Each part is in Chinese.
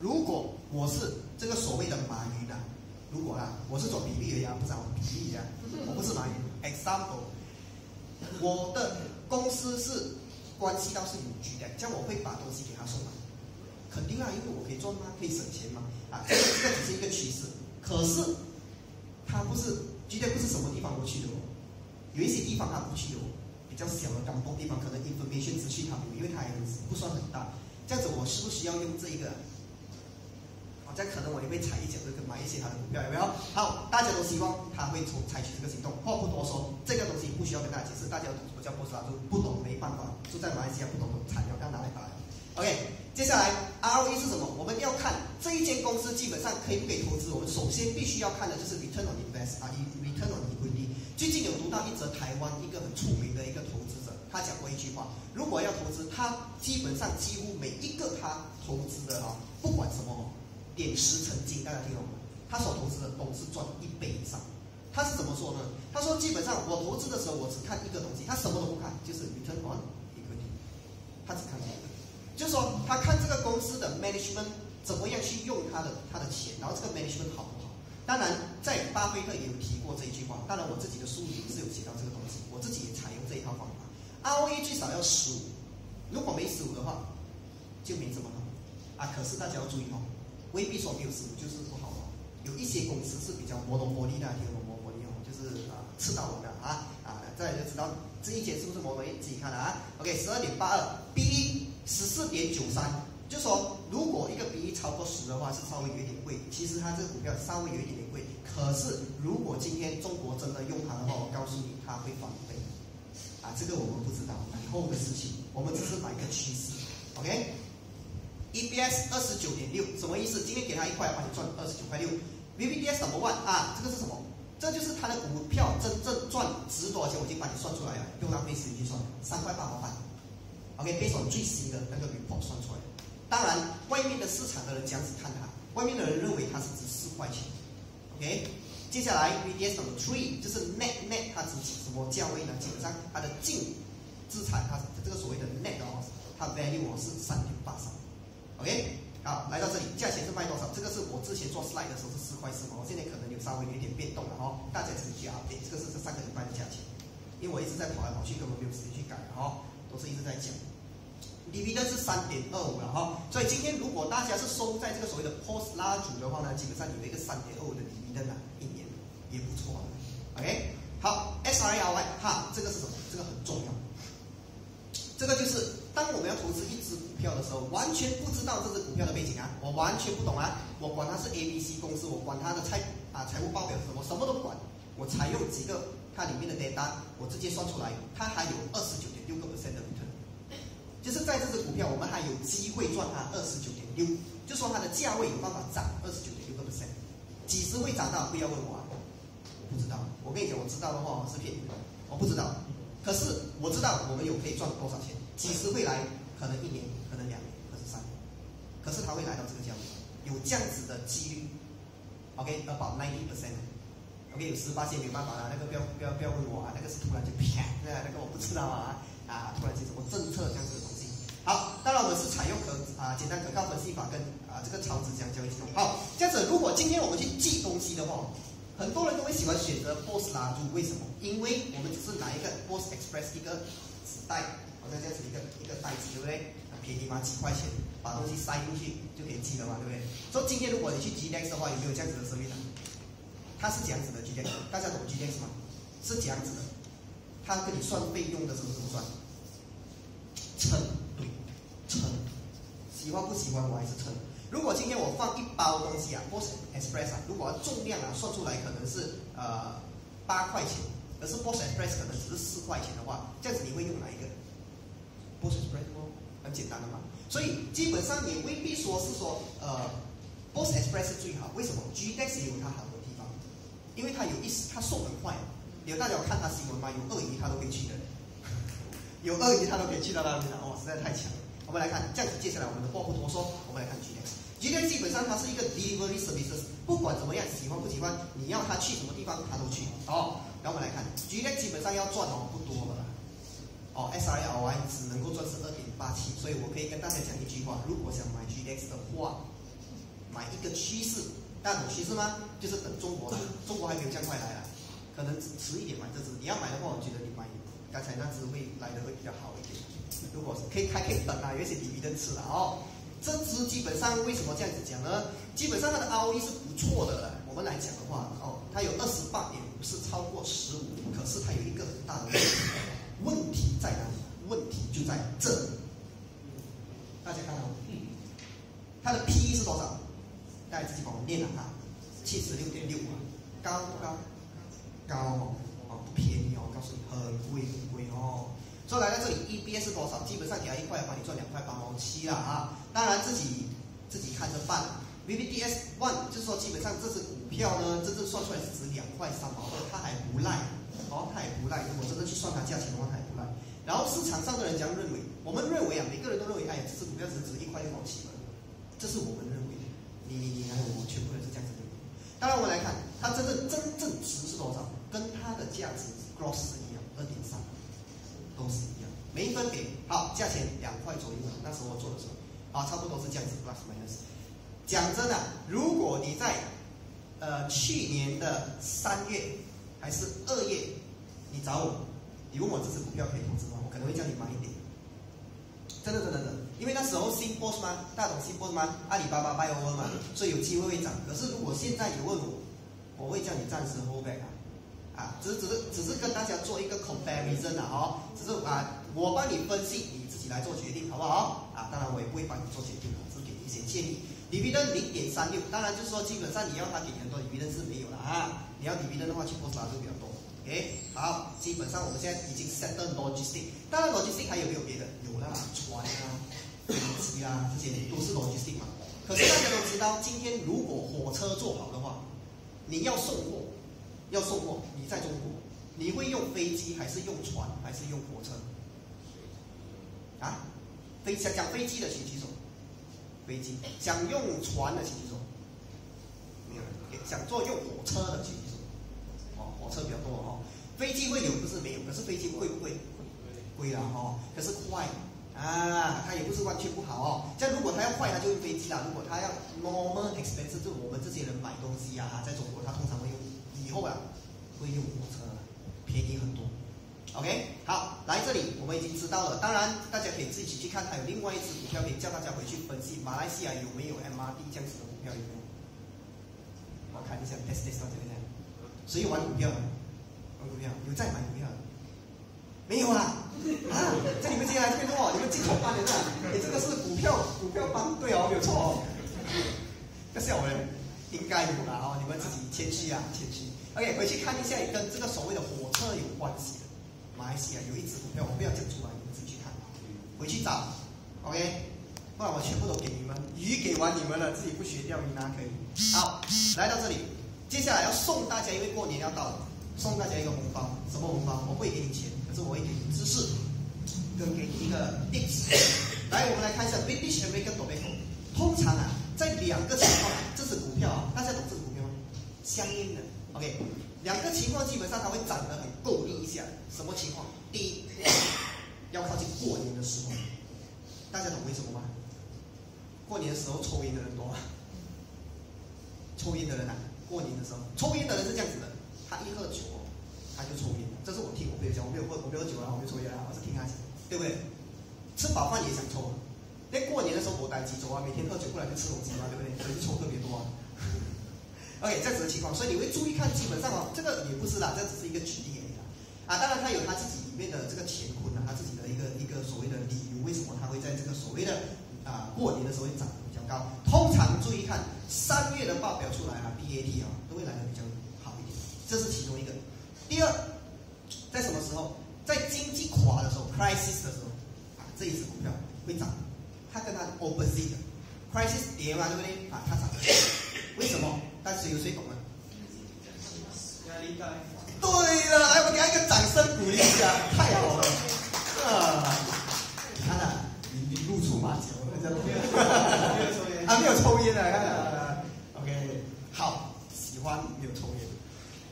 如果我是这个所谓的马云啊，如果啊，我是做比例的呀，不是比例的，我不是马云。Example，我的公司是关系到是有 G 的，这样我会把东西给他送来？肯定啊，因为我可以赚嘛，可以省钱嘛。啊，这个只是一个趋势。可是他不是，绝对不是什么地方都去的哦，有一些地方他不去哦，比较小的港东地方，可能 information 资讯他不，因为他还不算很大。这样子我是不是要用这一个？这样可能我也会踩一脚，这个买一些他的股票，有没有？好，大家都希望他会从采取这个行动。话不多说，这个东西不需要跟大家解释，大家懂什么叫波斯拉就不懂没办法，住在马来西亚不懂的材料要拿来打。OK，接下来 ROE 是什么？我们要看这一间公司基本上可以不可以投资。我们首先必须要看的就是 return on invest 啊，return on equity。最近有读到一则台湾一个很出名的一个投资者，他讲过一句话：如果要投资，他基本上几乎每一个他投资的啊，不管什么。点石成金，大家听懂吗？他所投资的都是赚一倍以上。他是怎么说呢？他说基本上我投资的时候，我只看一个东西，他什么都不看，就是 return on equity。他只看这个，就是说他看这个公司的 management 怎么样去用他的他的钱，然后这个 management 好不好？当然，在巴菲特也有提过这一句话。当然，我自己的书里是有写到这个东西，我自己也采用这一套方法。ROE 最少要十五，如果没十五的话，就没这么好啊。可是大家要注意哦。未必说没有十五就是不好哦，有一些公司是比较摩多玻璃的，听摩摩利哦，就是啊，刺到我的啊啊，再来就知道这一节是不是摩玻璃，自己看了啊。OK，十二点八二，B 十四点九三，就说如果一个 B 超过十的话，是稍微有一点贵。其实它这个股票稍微有一点点贵，可是如果今天中国真的用它的话，我告诉你，它会翻倍。啊，这个我们不知道以后的事情，我们只是买个趋势。OK。EPS 二十九点六，什么意思？今天给他一块，帮你赚二十九块六。VPS 什么 one 啊？这个是什么？这就是他的股票真正赚值多少钱，我已经帮你算出来了，不用浪费时间去算，三块八毛半。OK，背上最新的那个 report 算出来。当然，外面的市场的人这样子看它，外面的人认为它是值四块钱。OK，接下来 VPS 什么 three，就是 net net 它值几什么价位呢？基本上它的净资产，它这个所谓的 net 哦，它 value 是三点八三。OK，好，来到这里，价钱是卖多少？这个是我之前做 slide 的时候是四块四毛，我现在可能有稍微有一点变动了哈，大家自己去啊，对。这个是这三个礼拜的价钱，因为我一直在跑来跑去，根本没有时间去改哈，都是一直在讲。Dividend 是三点二五了哈，所以今天如果大家是收在这个所谓的 post 拉主的话呢，基本上有一个三点二五的 Dividend 啊，一年也不错。OK，好，SRI 哈，这个是什么？这个很重要。这个就是当我们要投资一只股票的时候，完全不知道这只股票的背景啊，我完全不懂啊，我管它是 A、B、C 公司，我管它的财啊财务报表是什么，什么都不管，我采用几个它里面的 data，我直接算出来，它还有二十九点六个 percent 的 return，就是在这只股票，我们还有机会赚它二十九点六，就说它的价位有办法涨二十九点六个 percent，几时会涨到？不要问我啊，我不知道，我跟你讲，我知道的话我是骗你的，我不知道。可是我知道我们有可以赚多少钱，几时会来？可能一年，可能两年，可是三年。可是它会来到这个价位，有这样子的几率。OK，about ninety percent。OK，有十八线没办法啊，那个不要不要不要问我啊，那个是突然就啪，那那个我不知道啊 啊，突然间什么政策这样子的东西。好，当然我们是采用可啊简单可靠分析法跟啊这个超值这样交易系统。好，这样子如果今天我们去记东西的话。很多人都会喜欢选择 Boss 拉住，为什么？因为我们只是拿一个 Boss Express 一个纸袋，好像这样子一个一个袋子，对不对？便宜嘛，几块钱，把东西塞进去就可以寄了嘛，对不对？所以今天如果你去 GDX 的话，有没有这样子的生意呢？它是这样子的 GDX，大家懂 GDX 吗？是这样子的，他跟你算费用的时候怎么算？称，对，称，喜欢不喜欢我还是称。如果今天我放一包东西啊，Boss Express 啊，如果重量啊算出来可能是呃八块钱，可是 Boss Express 可能只是四块钱的话，这样子你会用哪一个？Boss Express 哦，很简单的嘛。所以基本上也未必说是说呃 Boss Express 是最好，为什么？GDX 也有它好的地方，因为它有意思，它送很快。有大家有看它新闻吗？有鳄鱼它都可以去的，有鳄鱼它都可以去到那边，哦，实在太强了。我们来看，这样子接下来我们的话不多说，我们来看 GDX。今天基本上它是一个 delivery services，不管怎么样，喜欢不喜欢，你要它去什么地方，它都去。哦，然后我们来看，今天基本上要赚哦不多了，哦，S R L Y 只能够赚是二点八七，所以我可以跟大家讲一句话，如果想买 G X 的话，买一个趋势，大的趋势吗？就是等中国了，中国还没有这样快来了，可能迟一点买这只。你要买的话，我觉得你买刚才那只会来的会比较好一点。如果可以还可以等啊，有些 D B 的吃了哦。这只基本上为什么这样子讲呢？基本上它的 ROE 是不错的了。我们来讲的话，哦，它有二十八点五，是超过十五，可是它有一个很大的问题，问题在哪里？问题就在这里。大家看到嗯，它的 P 是多少？大家自己帮我念了哈，七十六点六啊，高不高？高哦，哦不便宜哦，告诉你很贵很贵哦。所以来到这里，EBS 是多少？基本上给他一块，帮你赚两块八毛七了啊！当然自己自己看着办。VBDS one 就是说，基本上这只股票呢，真正算出来是值两块三毛二，它还不赖哦，它也不赖。如果真的去算它价钱的话，它也不赖。然后市场上的人这样认为，我们认为啊，每个人都认为，哎，这只股票只值一块六毛七，这是我们认为的。你你你还有我，全部人是这样子认为。当然我们来看，它真正真正值是多少？跟它的价值 gross 是一样，二点三。都是一样，没分别。好，价钱两块左右，那时候我做的时候，啊，差不多是这样子，plus minus。讲真的，如果你在呃去年的三月还是二月，你找我，你问我这只股票可以投资吗？我可能会叫你买一点。真的真的真的，因为那时候新 boss 吗？大懂新 boss 吗？阿里巴巴 buy over 嘛，所以有机会会涨。可是如果现在你问我，我会叫你暂时 hold back 啊。啊，只是只是只是跟大家做一个 comparison 啊，哦，只是啊，我帮你分析，你自己来做决定，好不好？啊，当然我也不会帮你做决定，只是给你一些建议。里比登零点三六，当然就是说基本上你要他给很多，里比登是没有了啊。你要里比登的话，去波斯拉就比较多。OK，好，基本上我们现在已经 set 到 logistic，当然 logistic 还有没有别的？有啦，船啊、飞机啊这些都是 logistic 嘛。可是大家都知道，今天如果火车做好的话，你要送货。要送货，你在中国，你会用飞机还是用船还是用火车？啊，飞想讲飞机的请举手，飞机想用船的请举手，没有人，想坐用火车的请车比较多哈，飞机会有不是没有，可是飞机贵不贵？贵了哈，可是快啊，它也不是完全不好哦。像如果它要快，它就用飞机啦；如果它要 normal expense，就我们这些人买东西啊，在中国它通常会用。以后啊，会用火车，便宜很多。OK，好，来这里我们已经知道了。当然，大家可以自己去看，还有另外一只股票可以叫大家回去分析。马来西亚有没有 MRD 这样子的股票？有没有？我看一下，test test 到这边。谁有玩股票？玩股票？有在买股票？没有啊？啊？这你们今天来这边哦，你们进错班了你这个是股票股票班，对哦，没有错哦。要笑我们。应该有啦哦，你们自己谦虚啊，谦虚。OK，回去看一下跟这个所谓的火车有关系的。马来西亚有一只股票，我不要讲出来，你们自己去看。回去找，OK，不然我全部都给你们，鱼给完你们了，自己不学钓鱼哪可以？好，来到这里，接下来要送大家，因为过年要到了，送大家一个红包。什么红包？我不会给你钱，可是我会给你知识，跟给你一个 tips。来，我们来看一下 British American Tobacco。通常啊。在两个情况，这是股票啊，大家懂这是股票吗？相应的，OK，两个情况基本上它会涨得很够力一下。什么情况？第一，要靠近过年的时候，大家懂为什么吗？过年的时候抽烟的人多，抽烟的人啊，过年的时候抽烟的人是这样子的，他一喝酒，他就抽烟。这是我听我朋友讲，我没有喝，我没有酒啊，我没有抽烟啊，我是听他讲，对不对？吃饱饭也想抽。在过年的时候，我待几周啊，每天喝酒过来就吃东西嘛，对不对？所以抽特别多啊。OK，这样子的情况，所以你会注意看，基本上哦，这个也不是啦，这只是一个举例而已啦。啊，当然他有他自己里面的这个乾坤啊，他自己的一个一个所谓的理由，为什么他会在这个所谓的啊过年的时候会涨高？通常注意看三月的报表出来了，BAT 啊都会来的比较好一点，这是其中一个。第二，在什么时候？在经济垮的时候，crisis 的时候啊，这一只股票会涨。它跟它 opposite，crisis 跌嘛，对不对？啊，它涨，为什么？但是有谁懂吗？对了，来，我给他一个掌声鼓励一下，太好了，啊！看啊，你你露出马脚，没有抽烟，啊，没有抽烟的，看，OK，好，喜欢没有抽烟。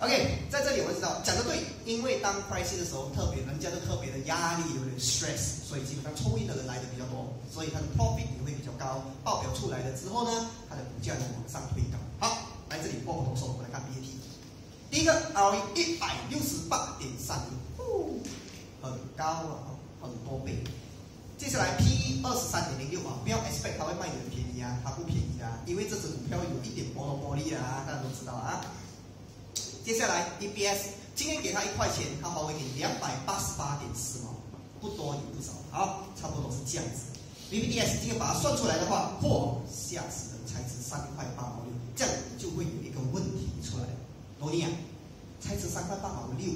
OK，在这里我知道讲的对，因为当 crisis 的时候，特别人家都特别的压力，有点 stress，所以基本上抽烟的人来的比较多，所以它的 profit 也会比较高。报表出来了之后呢，它的股价。就往上推高。好，来这里破口手，我们来看 B A T。第一个 R E 一百六十八点三，很高啊，很多倍。接下来 P E 二十三点零六啊，不要 expect 它会卖很便宜啊，它不便宜的，因为这只股票有一点波动波力啊，大家都知道啊。接下来 E B S，今天给他一块钱，他还会给两百八十八点四毛，不多也不少，好，差不多是这样子。B B D S 今天把它算出来的话，嚯，吓死人，才值三块八毛六，这样就会有一个问题出来。罗尼啊，才值三块八毛六，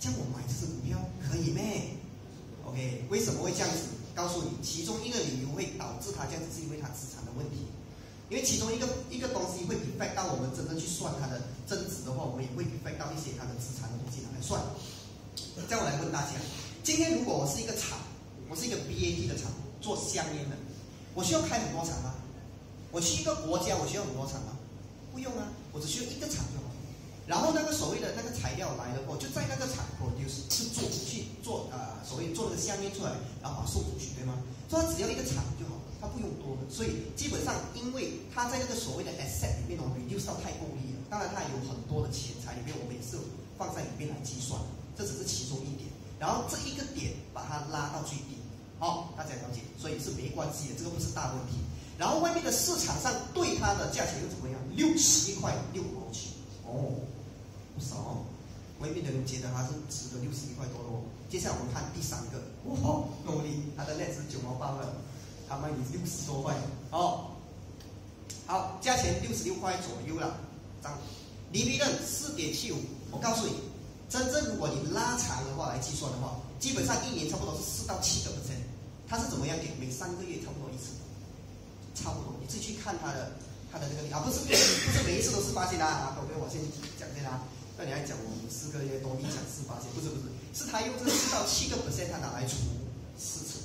叫我买这只股票可以咩？OK，为什么会这样子？告诉你，其中一个理由会导致他这样子，是因为他资产的问题。因为其中一个一个东西会 affect 到我们真正去算它的增值的话，我们也会 affect 到一些它的资产的东西拿来算。这样我来问大家，今天如果我是一个厂，我是一个 BAT 的厂，做香烟的，我需要开很多厂吗？我去一个国家，我需要很多厂吗？不用啊，我只需要一个厂就好。然后那个所谓的那个材料来了过，就在那个厂 produce 是做去做呃所谓做那个香烟出来，然后把它送出去，对吗？所以只要一个厂就好了，它不用多的。所以基本上，因为它在那个所谓的 asset 里面哦，reduce 到太够力了。当然，它有很多的钱财里面，我们也是放在里面来计算，这只是其中一点。然后这一个点把它拉到最低，好，大家了解，所以是没关系的，这个不是大问题。然后外面的市场上对它的价钱又怎么样？六十一块六毛钱，哦，不少哦。外面的人觉得它是值得六十一块多的哦。接下来我们看第三个，哇，努力，它的 net 是九毛八了，它卖你六十多块，哦，好，价钱六十六块左右了，涨，利润四点七五。我告诉你，真正如果你拉长的话来计算的话，基本上一年差不多是四到七个 percent。它是怎么样给？每三个月差不多一次。差不多，你自己去看它的它的那个啊，不是不是每一次都是八千啊，宝贝，我先讲先啊。那你还讲我们四个月多，你讲四八千，不是不是，是他用这四到七个 percent，他拿来除四次。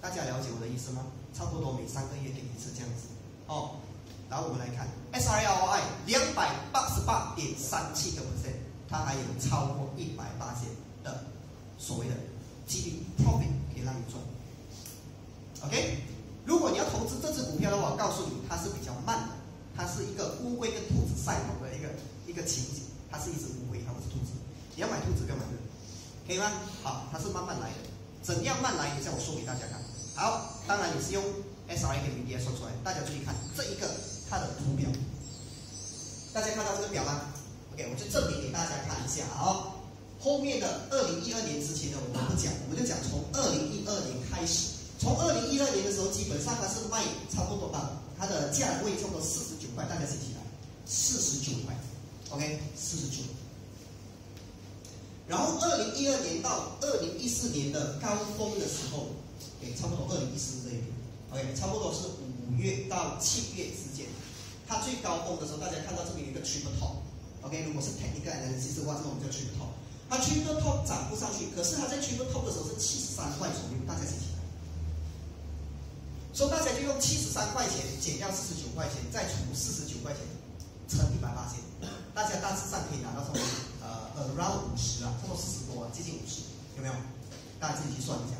大家了解我的意思吗？差不多每三个月给一次这样子哦。然后我们来看 S R L I 两百八十八点三七个 percent，它还有超过一百八千的所谓的几率 profit 可以让你赚。OK。如果你要投资这只股票的话，我告诉你，它是比较慢的，它是一个乌龟跟兔子赛跑的一个一个情景，它是一只乌龟，它不是兔子。你要买兔子，不要买这个，可以吗？好，它是慢慢来的，怎样慢来？等下我说给大家看。好，当然也是用 S R A 跟 V D S 说出来，大家注意看这一个它的图表，大家看到这个表吗？OK，我就证明给大家看一下啊。后面的二零一二年之前的我们不讲，我们就讲从二零一二年开始。从二零一二年的时候，基本上它是卖差不多吧，它的价位差不多四十九块，大家写起来，四十九块，OK，四十九。然后二零一二年到二零一四年的高峰的时候，诶，差不多二零一四这一年，OK，差不多是五月到七月之间，它最高峰的时候，大家看到这边有一个 triple top，OK，如果是 technical analysis 的话，这个我们叫 triple top，它 triple top 涨不上去，可是它在 triple top 的时候是七十三块左右，大家写起来。所以大家就用七十三块钱减掉四十九块钱，再除四十九块钱，乘一百八千，大家大致上可以拿到差不多呃 around 五十啊，差不多四十多，接近五十，有没有？大家自己去算一下。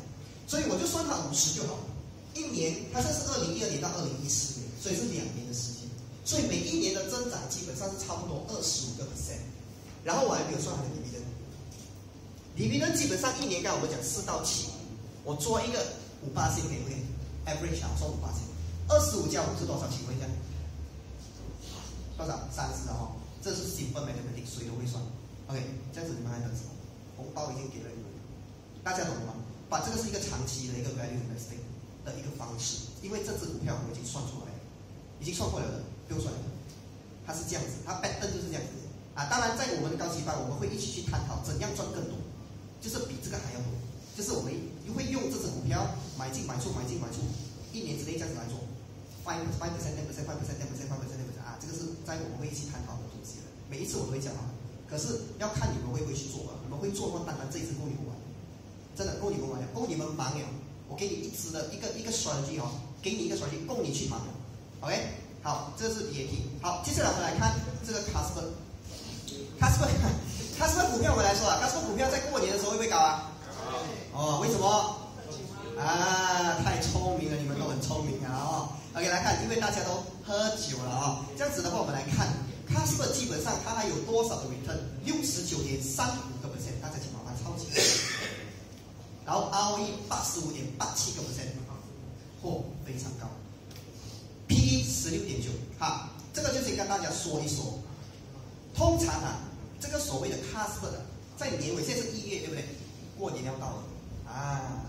所以我就算它五十就好。一年，它这是二零一二年到二零一四年，所以是两年的时间。所以每一年的增长基本上是差不多二十五个 percent。然后我还没有算它的利润，利润基本上一年刚我们讲四到七，我做一个五八线可不可以？average 啊，说五八千，二十五加五是多少？请问一下，多少？三十的哈，这是 simple mathematics，谁都会算。OK，这样子你们还等什么？红包已经给了你们，大家懂了吗？把这个是一个长期的一个 value investing 的一个方式，因为这只股票我已经算出来了，已经算过来了，不用算了。它是这样子，它 pattern 就是这样子啊。当然，在我们的高级班，我们会一起去探讨怎样赚更多，就是比这个还要多。就是我们又会用这只股票买进买出买进买出，一年之内这样子来做，five five percent ten percent five percent ten percent five percent ten percent 啊，这个是在我们会一起探讨的。每一次我都会讲啊，可是要看你们会不会去做啊。你们会做的话，当然这一次够你们玩，真的够你们玩了，够你们忙了。我给你一支的一个一个 strategy 哦，给你一个 strategy，够你去忙了。OK，好，这是 BAT。好，接下来我们来看这个 Casper，Casper，Casper 股票我们来说啊，Casper 股票在过年的时候会不会搞啊？哦，为什么？啊，太聪明了，你们都很聪明啊！哦，OK，来看，因为大家都喝酒了啊。这样子的话，我们来看 c a s p e r 基本上它还有多少的 return？六十九点三五个 percent，大家请麻烦抄起来。然后 ROE 八十五点八七个 percent，嚯，非常高。PE 十六点九，哈，这个就是跟大家说一说。通常啊，这个所谓的 c a s p e r 在年尾，现在是一月，对不对？过年要到了啊，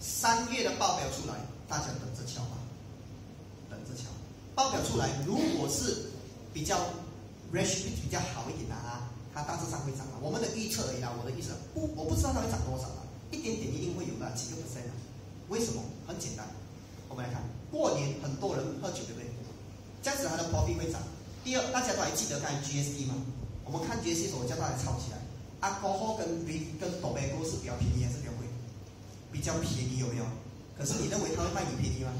三月的报表出来，大家等着瞧吧，等着瞧。报表出来，如果是比较 ratio 比较好一点的啊，它大致上会涨。我们的预测而已啦，我的预测不，我不知道它会涨多少啊，一点点一定会有的，几个 percent 啊？为什么？很简单，我们来看，过年很多人喝酒，对不对？这样子它的 profit 会涨。第二，大家都还记得刚才 GSD 吗？我们看 GSD 时候，我叫大家抄起来。阿哥喝跟跟斗白哥是比较便宜还是比较贵？比较便宜有没有？可是你认为他会卖你便宜吗？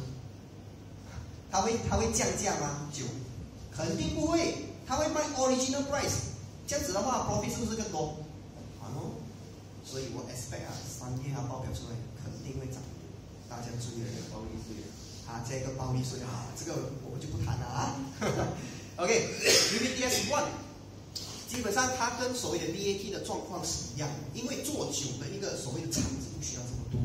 他会他会降价吗？酒肯定不会，他会卖 original price。这样子的话，profit 是不是更多？啊喏，所以我 expect 啊，三月啊报表出来肯定会涨，大家注意了。暴利税啊，这个暴利税啊，这个我们就不谈了啊。OK，UBS One。基本上它跟所谓的 VAT 的状况是一样的，因为做酒的一个所谓的厂子不需要这么多，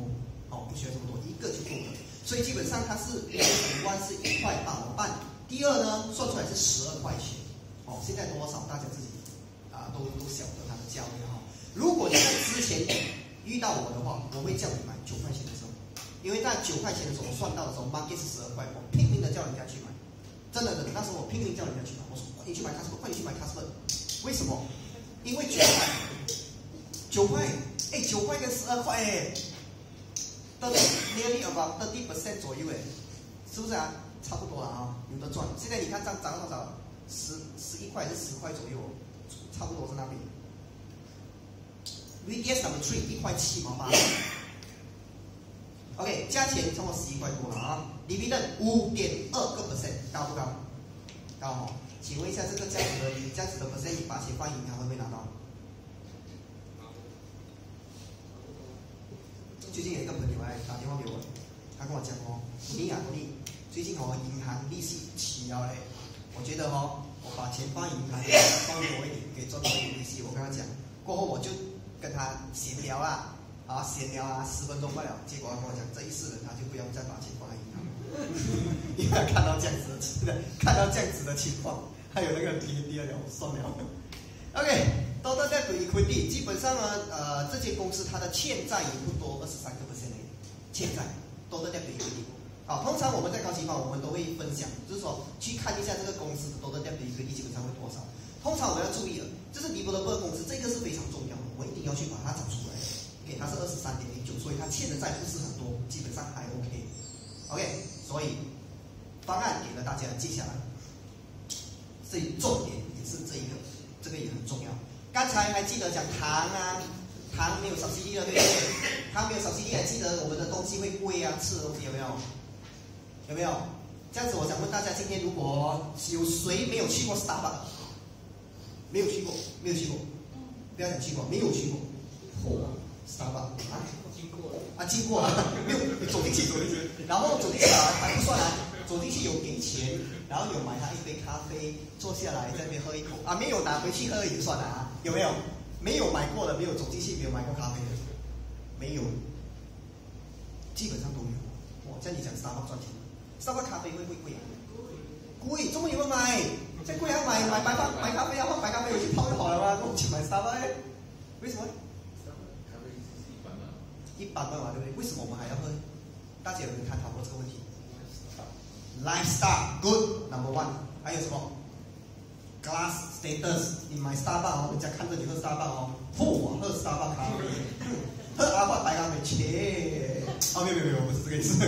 哦，不需要这么多，一个就够了。所以基本上它是两万是一块八毛半。第二呢，算出来是十二块钱，哦，现在多少大家自己啊都都晓得它的价位哈。如果你在之前遇到我的话，我会叫你买九块钱的时候，因为在九块钱的时候我算到的时候，market 是十二块，我拼命的叫人家去买，真的真的，那时候我拼命叫人家去买，我说快点去买 c a s p e r 快点去买 c a s p e r 为什么？因为九块，九块，哎，九块跟十二块，哎，都 nearly about thirty percent 左右，哎，是不是啊？差不多了啊，有的赚。现在你看涨涨了多少？十十一块还是十块左右？差不多在那边。VDS number three 一块七毛八。OK，价钱超过十一块多了啊。Dividend 五点二个 percent，高不高？高哦。请问一下，这个价值的价值的 percent，你把钱放银行会不会拿到？最近有一个朋友来打电话给我，他跟我讲哦，你啊，你最近哦银行利息起了嘞，我觉得哦，我把钱放银行放多一点，可以赚到一点利息。我跟他讲，过后我就跟他闲聊啦，啊闲聊啊，十分钟不了，结果他跟我讲，这一世人他就不要再把钱放在银行。因为看到这样子的，看到这样子的情况，还有那个第第二条算了。OK，多多在赌一亏地，基本上呢，呃，这间公司它的欠债也不多，二十三个 percent 欠债，多多在赌好，通常我们在高级方，我们都会分享，就是说去看一下这个公司多多在赌一亏地基本上会多少。通常我们要注意了，就是尼泊尔公司，这个是非常重要的，我一定要去把它找出来。OK，它是二十三点零九，所以它欠的债不是很多，基本上还 OK。OK。所以方案给了大家，接下来这重点也是这一个，这个也很重要。刚才还记得讲糖啊，糖没有少 CD 了，对不对？糖没有少 CD，还记得我们的东西会贵啊，吃的东西有没有？有没有？这样子，我想问大家，今天如果有谁没有去过 Starbucks？没有去过，没有去过，不要讲去过，没有去过。嚯，Starbucks 啊？经过啊，经过了，没有走进去，走进去，然后走进去啊，还不算啊，走进去有给钱，然后有买他一杯咖啡，坐下来在那边喝一口啊，没有拿回去喝也就算了啊，有没有？没有买过的，没有走进去，没有买过咖啡的，没有，基本上都有。哇，这样你讲 Starbucks 赚钱，沙发咖啡会不会贵啊？贵，这么有人买，再贵还买买白咖白咖啡啊，换白咖啡回去泡就好了嘛，不去买沙发哎，为什么？一般的嘛，对不对？为什么我们还要喝？大家有没有探讨过这个问题？Lifestyle good number one，还有什么？Glass status，你买 Starbucks，人家看着你喝 Starbucks 哦，嚯，喝 Starbucks 咖啡，阿法白咖啡，切！哦，没有没有没有，不是这个意思，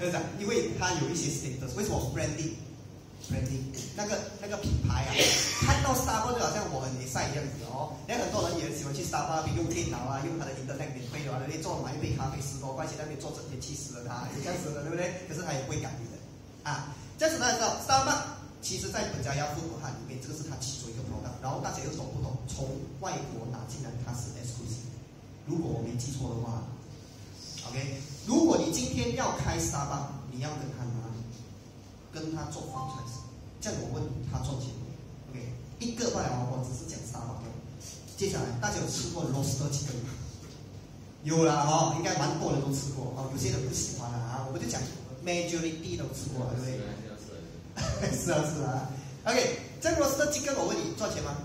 就是，因为它有一些 status，为什么 branding？branding 那个那个品牌啊，看到 Starbucks 就好像我很 excited 样子哦。那很多人也很喜欢去 Starbucks，用电脑啊，用他的 internet 免费的啊，那边做买一杯咖啡十多块钱，那边做整天气死了他，有这样子的，对不对？可是他也不会改你的啊。这样子大家知道，Starbucks 其实在本家亚富国汉里面，这个是它其中一个 product。然后大家又懂不懂？从外国拿进来，它是记错的话，OK。如果你今天要开沙巴，你要跟他？跟他做房产师这样我问你，他赚钱？OK。一个外劳，我只是讲沙巴的。接下来，大家有吃过 roaster chicken 吗？有啦，哦，应该蛮多人都吃过，哦，有些人不喜欢，啊，我们就讲 majority 都吃过，对不对？是啊，是啊。OK，这个 roaster chicken 我问你赚钱吗？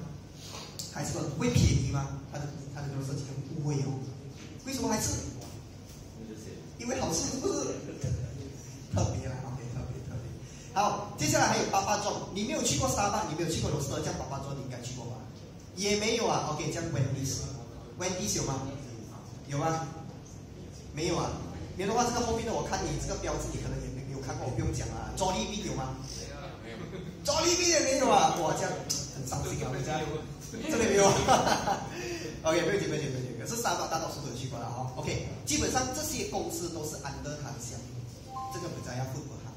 还是会便宜吗？它的它的 roaster chicken 不会哦。为什么还吃？因为好吃，是不是？特别啦，OK，特别特别。好，接下来还有八八庄，你没有去过沙巴，你没有去过罗斯特，样八八庄你应该去过吧？也没有啊，OK，这样 Wendy's，Wendy's 有吗？有吗？没有啊。没有的话，这个后面的我看你这个标志，你可能也没没有看过，我不用讲啊。Jollibee 有吗？没有。Jollibee 也没有啊，哇，这样很伤心啊，这里没有啊。OK，不用紧，不用紧，不用紧。可是沙巴大多数都有去过了哈。OK，基本上这些公司都是安德他的项目，这个比较要符合他。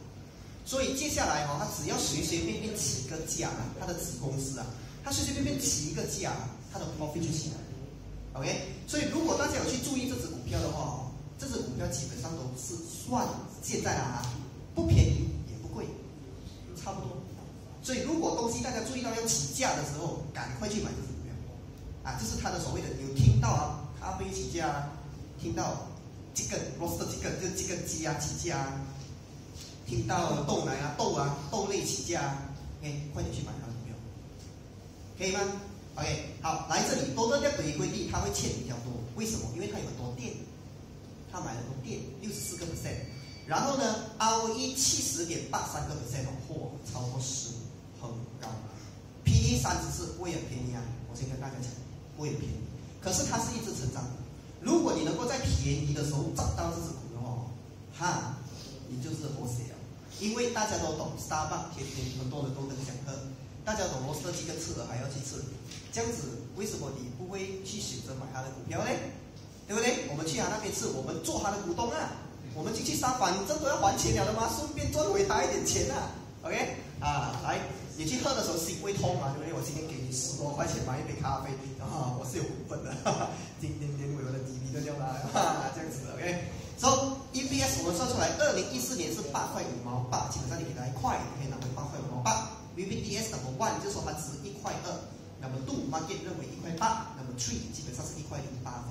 所以接下来哈，他只要随随便便起个价，他的子公司啊，他随随便便起一个价，他的 profit 就起来了。OK，所以如果大家有去注意这只股票的话，这只股票基本上都是算现在啊，不便宜也不贵，差不多。所以如果东西大家注意到要起价的时候，赶快去买。啊，这是他的所谓的有听到啊，咖啡起价，听到这个 roast 这个就这个鸡啊起价。听到豆奶啊、豆啊、豆类起价，OK，快点去买它的股票，可以吗？OK，好，来这里多的这一规定，它会欠比较多，为什么？因为它有很多店，它买了很多店，六十四个 percent，然后呢，ROE 七十点八三个 percent，嚯，超过十，很高，PE 三十四，会很便宜啊，我先跟大家讲，不会便宜，可是它是一直成长，如果你能够在便宜的时候找到这只股的话，哈，你就是活死了。因为大家都懂，Starbucks 天天很多人都跟讲课，大家懂罗斯特鸡跟吃了还要去吃，这样子为什么你不会去选择买他的股票呢？对不对？我们去他那边吃，我们做他的股东啊，我们进去沙反正都要还钱了的嘛，顺便赚回他一点钱啊。OK，啊，来，你去喝的时候心会痛嘛，对不对？我今天给你十多块钱买一杯咖啡，啊，我是有股份的，哈哈今天天为我的弟弟都叫他，这样子，OK。So EPS 我们算出来，二零一四年是八块五毛八，基本上你给他一块，你可以拿回八块五毛八。VPDS number one 就说它值一块二，那么 two market 认为一块八，那么 three 基本上是一块零八分。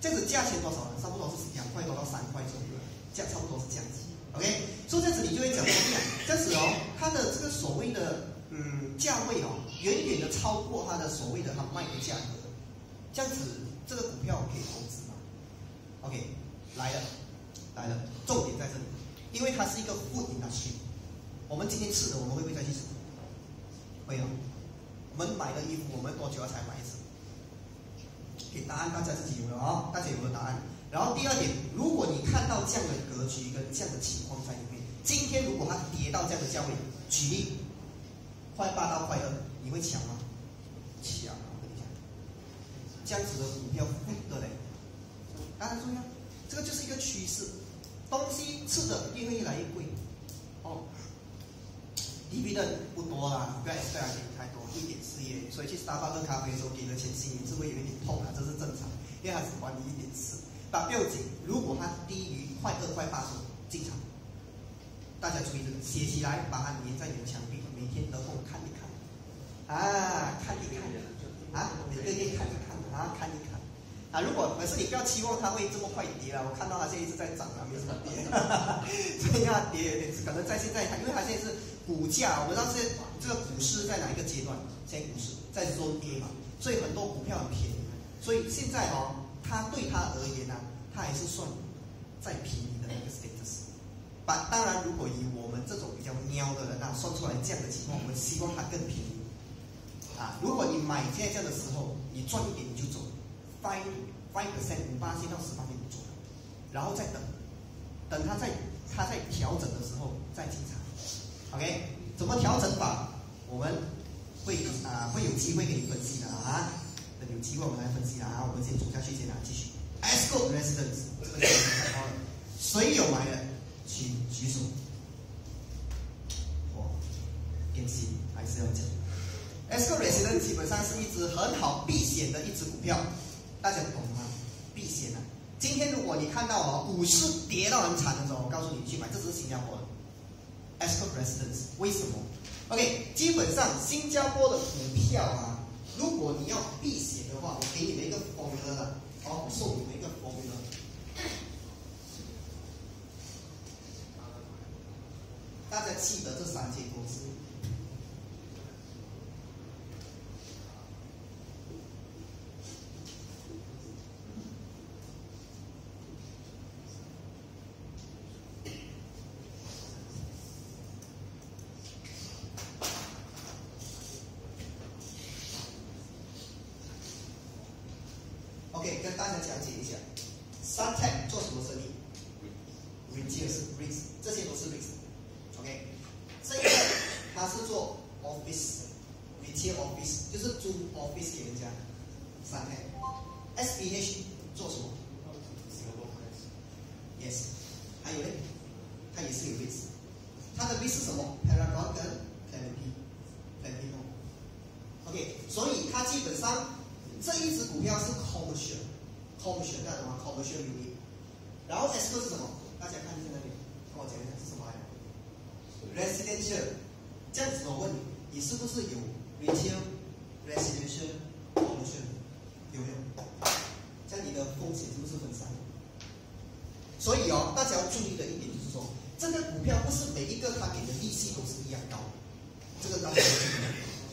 这样子价钱多少呢？差不多是两块多到三块左右，价差不多是这样子。OK，所以这样子你就会讲说，这样子哦，它的这个所谓的嗯价位哦，远远的超过它的所谓的它卖的价格，这样子这个股票可以投资吗。OK，来了，来了，重点在这里，因为它是一个 food industry。我们今天吃的，我们会不会再去吃？会哦。我们买的衣服，我们多久要才买一次？给答案，大家自己有了啊，大家有没有答案。然后第二点，如果你看到这样的格局跟这样的情况在里面，今天如果它跌到这样的价位，举例，快八到快二，你会抢吗？抢，我跟你讲，这样子的股票不得嘞。大家注意啊，这个就是一个趋势，东西吃的越会越来越贵，哦，D V 的不多啦，不要 expect 给太多，一点四亿，所以去沙巴喝咖啡的时候给的钱心里是会有一点痛啊，这是正常，因为它只还你一点四。把标准，如果它低于快二快八，进场。大家注意这个，写起来，把它粘在你的墙壁，每天都空看一看，啊，看一看，啊，每个月看一看，啊，看一看。啊，如果可是你不要期望它会这么快跌了，我看到它现在一直在涨啊，没什么跌，所以它跌可能在现在，因为它现在是股价，我们知道是这个股市在哪一个阶段？现在股市在说跌嘛，所以很多股票很便宜，所以现在哦，它对他而言呢，它还是算在便宜的那个 status。把当然，如果以我们这种比较喵的人啊，算出来这样的情况，我们希望它更便宜。啊，如果你买现在这样的时候，你赚一点你就走。five five percent 五八千到十八千不做，然后再等，等它在它在调整的时候再进场，OK？怎么调整法？我们会啊会有机会给你分析的啊，机会我们来分析啊。我们先走下去，先来继续。Esco Residence 这个是太高了，谁有买的，请举手。哇，点心还是要讲。Esco Residence 基本上是一只很好避险的一只股票。大家懂吗？避险啊！今天如果你看到哦，股市跌到很惨的时候，我告诉你去买，这是新加坡的 e s c o Residence。为什么？OK，基本上新加坡的股票啊，如果你要避险的话，我给你们一个 formula 了，好，送你们一个 formula。大家记得这三件公司。OK，跟大家讲解一下，Suntech 做什么生意？Retail 是 REITs，这些都是 REITs。OK，这个它是做 office，retail office 就是租 office 给人家。Suntech，SBH 做什么？Yes，还有呢，它也是有 REITs，它的 REITs 是什么？Paragon 跟 Planty，Planty OK，所以它基本上。这一只股票是 commercial 干什么？commercial unit。然后 S 是什么？大家看一下那边，跟我讲一下是什么来着？residential。这样子我问你，你是不是有 retail，residential，commercial？有没有？这样你的风险是不是分散？所以哦，大家要注意的一点就是说，这个股票不是每一个它给的利息都是一样高，这个大家要注意。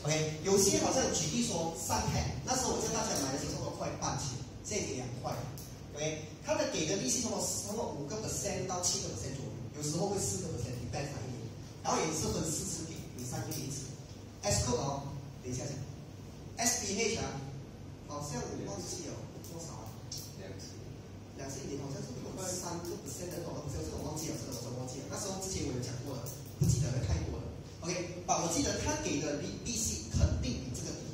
OK，有些好像举例说三泰，那时候我叫大家买的时候差不多快半钱，现在两块。OK，它的给的利息差不多差不多五个 percent 到七个 percent 左右，有时候会四个 percent，你再长一点。然后也是分四次给，你三个月一次。S 股哦，等一下讲。SBH 啊，好像我忘记了多少啊？两次，两次一年好像是有三个 percent 的多少？这个我忘记了，这个我真忘记了。那时候之前我有讲过了，不记得了，太多了。OK，把我记得他给的利利息肯定比这个低，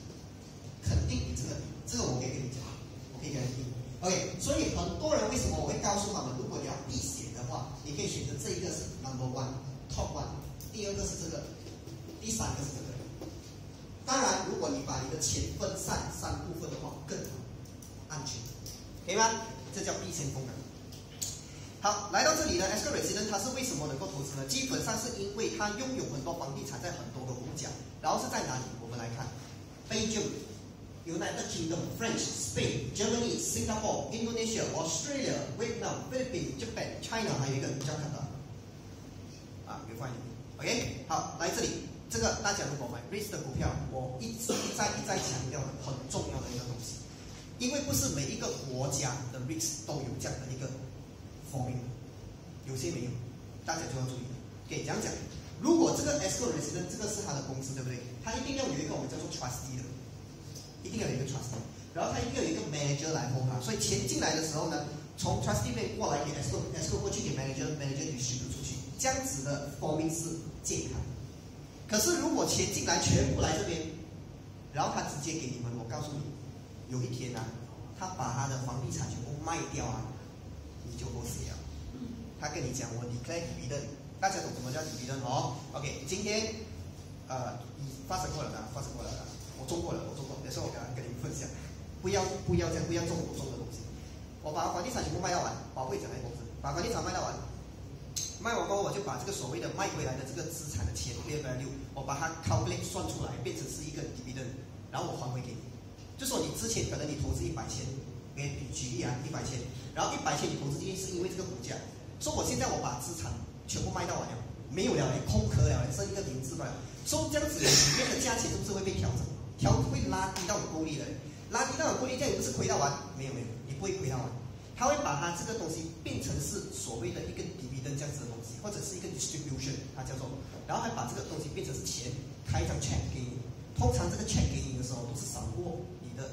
肯定比这个低，这个我可以跟你讲，原因。OK，所以很多人为什么我会告诉他们，如果你要避险的话，你可以选择这一个是 number one top one，第二个是这个，第三个是这个。当然，如果你把你的钱分散三部分的话，更好，安全，可以吗？这叫避险功能。好，来到这里呢 s k r e s i d e n 它是为什么能够投资呢？基本上是因为它拥有很多房地产在很多个国家，然后是在哪里？我们来看，Beijing、United Kingdom、French、Spain、Germany、Singapore、Indonesia、Australia、Vietnam、Philippines、Japan、China，还有一个你将看到，啊，有放一点，OK，好，来这里，这个大家如果买 REIT 的股票，我一直一再一再强调的很重要的一个东西，因为不是每一个国家的 REIT 都有这样的一个。方面，有些没有，大家就要注意。给讲讲，如果这个 S o resident 这个是他的公司，对不对？他一定要有一个我们叫做 trustee 的，一定要有一个 trustee，然后他一定要有一个 manager 来 hold 他。所以钱进来的时候呢，从 trustee 那过来给 S o，S o 过去给 manager，manager 就输出去，这样子的方面是健康。可是如果钱进来全部来这边，然后他直接给你们，我告诉你，有一天呢，他把他的房地产全部卖掉啊。你就不死了。他跟你讲，我你可以比的，大家懂什么叫比的哦？OK，今天呃发生过了的，发生过了的，我中过了，我中过，有时候我跟跟你们分享，不要不要这样，不要中我中的东西。我把房地产全部卖掉完，保卫整个公司，把房地产卖掉完，卖完过后我就把这个所谓的卖回来的这个资产的钱，V value，我把它 calculate 算出来，变成是一个 dividend，然后我还回给你。就说你之前可能你投资一百千。给你举例啊，一百千，然后一百千你投资进去是因为这个股价，说我现在我把资产全部卖到完了，没有了，空壳了，剩一个零字了，说这样子里面的价钱是不是会被调整？调会拉低到你够力的，拉低到你够力，这样你不是亏到完？没有没有，你不会亏到完，他会把它这个东西变成是所谓的一个 dividend 这样子的东西，或者是一个 distribution，它叫做，然后还把这个东西变成是钱，开一张 check 给你，通常这个 check 给你的时候都是少过你的。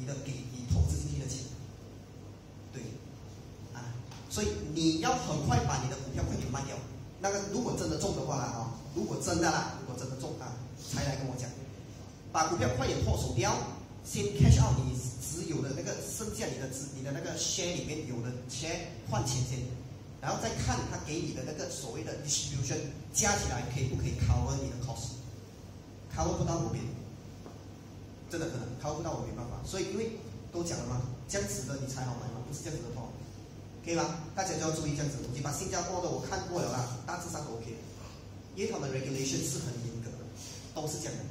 你的给你投资进去的钱，对，啊，所以你要很快把你的股票快点卖掉。那个如果真的中的话啦，啊，如果真的啦，如果真的中啊，才来跟我讲，把股票快点脱手掉，先 cash out 你持有的那个剩下你的资你的那个 share 里面有的钱换钱先，然后再看他给你的那个所谓的 distribution 加起来可以不可以 cover 你的 cost，cover 不到五边。真的可能 cover 不到我没办法，所以因为都讲了嘛，这样子的你才好买嘛，不是这样子的话，可以吧？大家就要注意这样子。你把新加坡的我看过了啦，大致上都 OK，因为他们 regulation 是很严格的，都是这样的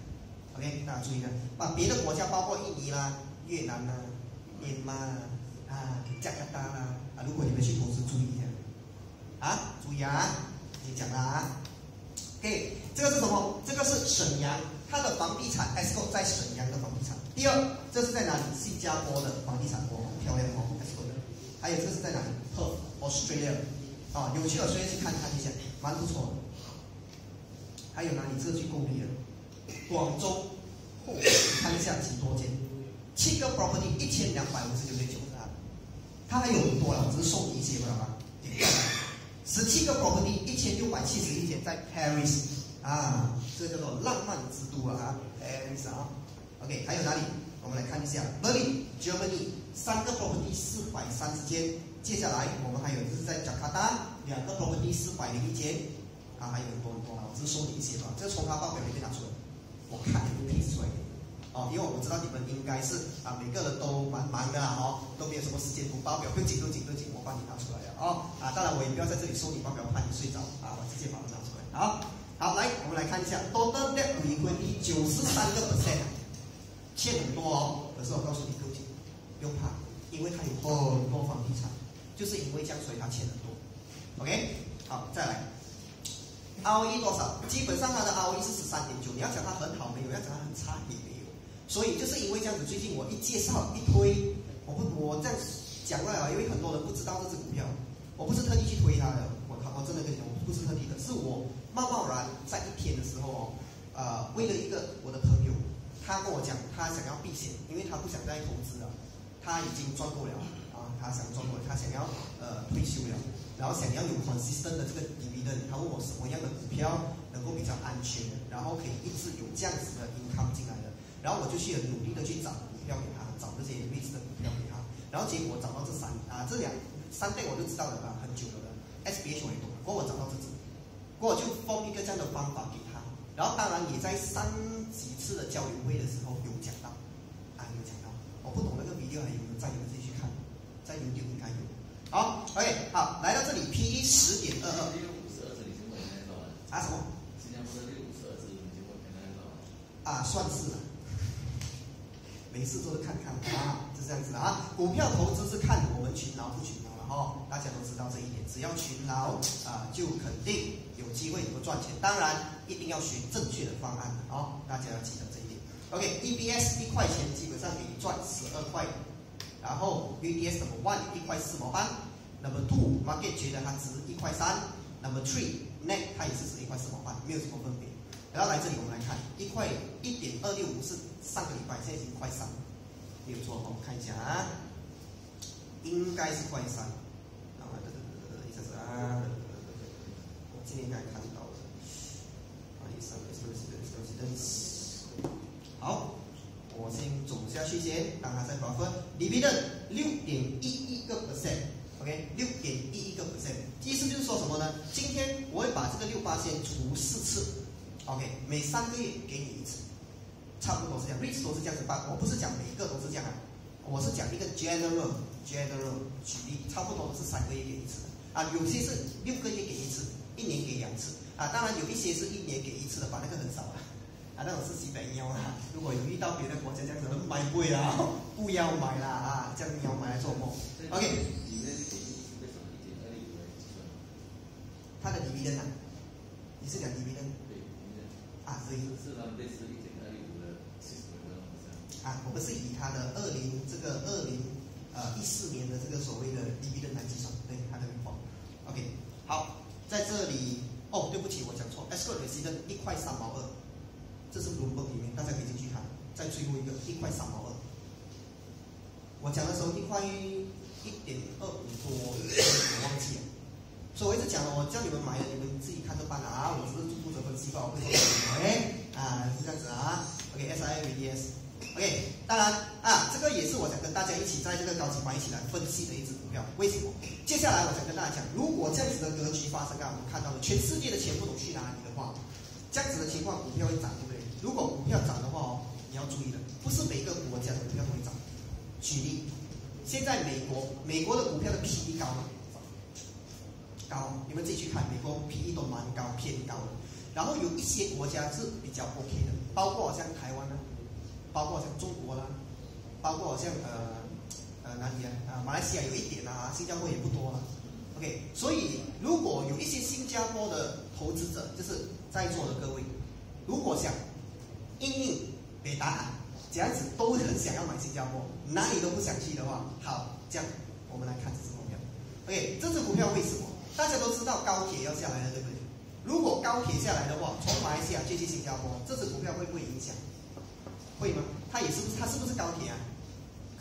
OK，大家注意了，把别的国家包括印尼啦、越南啦、缅甸啦、啊加拿大啦啊，如果你们去投资，注意一下啊，注意啊，你讲了啊。OK，这个是什么？这个是沈阳，它的房地产 ESCO 在沈阳的房地产。第二，这是在哪里？新加坡的房地产，哇，漂亮哦，ESCO 的。还有这是在哪里？Perth Australia，啊，有趣的所以去看看一下，蛮不错的。还有哪里这去购地的？广州，看一下几多间，七个 property 一千两百五十九点九啊，它还有很多了，只是送你一些不了吗？十七个 property 一千六百七十一间在 Paris 啊，这叫做浪漫之都啊，Paris 啊，OK，还有哪里？我们来看一下，Berlin Germany 三个 property 四百三十间，接下来我们还有就是在加卡达两个 property 四百零一间，啊，还有很多很多啊，我只是送你一些吧，这从它报表里面拿出来。我看你们 piece 出来，哦，因为我知道你们应该是啊，每个人都蛮忙的啦，哦，都没有什么时间读报表，不紧不紧不紧，我帮你拿出来了，哦，啊，当然我也不要在这里收你报表，怕你睡着，啊，我直接把它拿出来，好，好，来，我们来看一下，total debt 离婚率九十三个 percent，欠很多哦，可是我告诉你，不紧，不用怕，因为他有很多房地产，就是因为这样，所以他欠很多，OK，好，再来。ROE 多少？基本上它的 ROE 是十三点九。你要讲它很好没有？要讲它很差也没有。所以就是因为这样子，最近我一介绍一推，我不我这样讲了啊，因为很多人不知道这只股票，我不是特地去推它的。我靠，我真的跟你讲，我不是特地的，是我贸贸然在一天的时候哦，呃，为了一个我的朋友，他跟我讲，他想要避险，因为他不想再投资了，他已经赚够了啊，他想赚够，他想要呃退休了。然后想要有 consistent 的这个 dividend，他问我什么样的股票能够比较安全，然后可以一直有这样子的 income 进来的，然后我就去很努力的去找股票给他，找这些类似的股票给他，然后结果找到这三啊这两三倍我就知道了吧，很久了的 SBH 我也懂，不过我找到这只，过我就放一个这样的方法给他，然后当然也在上几次的交流会的时候有讲到，啊有讲到，我不懂那个 video 还有没有在你们自己去看，在 YouTube 应该有。好，OK，好，来到这里，P/E 十点二二。啊什么？新加坡的六五十二只，你就会看到啊，算是了。没事做是看看啊，是这样子的啊。股票投资是看我们勤劳不勤劳了哈，大家都知道这一点。只要勤劳啊，就肯定有机会能够赚钱。当然，一定要选正确的方案哦，大家要记得这一点。OK，EBS 一块钱基本上可以赚十二块。然后 VDS number one 一块四毛八，number two market 觉得它值一块三，number three net 它也是值一块四毛八，没有什么分别。然后来这里我们来看，一块一点二六五是上个礼拜，现在已经快三，没有错，我们看一下啊，应该是快三。啊，对对对对对，一下子啊，我今天应该看到了，啊，一三二四五六七八九十，好。我先走下去先，让它再发分。里边的六点一一个 percent，OK，六点一一个 percent，意思就是说什么呢？今天我会把这个六八先除四次，OK，每三个月给你一次，差不多是这样，REIT 都是这样子办，我不是讲每一个都是这样啊，我是讲一个 general general 举例，差不多是三个月给一次啊，有些是六个月给一次，一年给两次啊，当然有一些是一年给一次的，把那个很少啊。啊，那种是西北妞啦！如果有遇到别的国家这样子，买贵啦，不要买啦啊！这样喵买来做梦。OK。他的 D B 呢？你是讲 D B 呢？对。啊，所以。是他们类似一点二零五的啊，我们是以他的二零这个二零呃一四年的这个所谓的 D B 的来计算，对他的情况。OK，好，在这里哦，对不起，我讲错，S 股的 C 的一块三毛二。这是卢本里面，大家可以进去看。再最后一个，一块三毛二。我讲的时候一块一点二五多，我忘记了。所以我一直讲了，我叫你们买了，你们自己看着办啊！我只是负责分析吧，我会说，OK 啊，是这样子啊。OK，S I V D S。OK，当然啊，这个也是我想跟大家一起在这个高级班一起来分析的一只股票。为什么？接下来我想跟大家讲，如果这样子的格局发生，刚刚我们看到了，全世界的钱不懂去哪里的话，这样子的情况，股票会涨，如果股票涨的话哦，你要注意的，不是每个国家的股票都会涨。举例，现在美国美国的股票的 P E 高吗？高，你们自己去看，美国 P E 都蛮高，偏高的。然后有一些国家是比较 OK 的，包括好像台湾呢，包括像中国啦，包括好像呃呃哪里啊啊马来西亚有一点啊，新加坡也不多了。OK，所以如果有一些新加坡的投资者，就是在座的各位，如果想硬硬给答案，这样子都很想要买新加坡，哪里都不想去的话，好，这样我们来看这只股票。OK，这只股票为什么？大家都知道高铁要下来了，对不对？如果高铁下来的话，从马来西亚接去新加坡，这只股票会不会影响？会吗？它也是不是？它是不是高铁啊？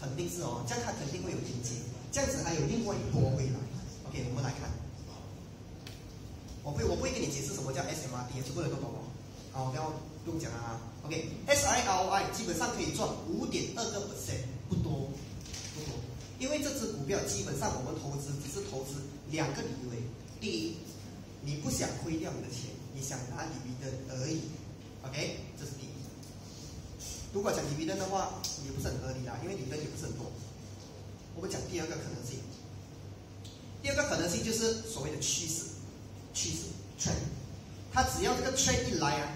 肯定是哦，这样它肯定会有连接，这样子还有另外一波会来。OK，我们来看，我不我不会跟你解释什么叫 SMRT，全部人都懂哦。好，不要不用讲了啊。OK，SIROI 基本上可以赚五点二个 percent，不多不多，因为这只股票基本上我们投资只是投资两个理由。第一，你不想亏掉你的钱，你想拿利比的而已。OK，这是第一。如果讲利比的的话，也不是很合理啦，因为利润也不是很多。我们讲第二个可能性。第二个可能性就是所谓的趋势，趋势 trend，它只要这个 trend 一来啊，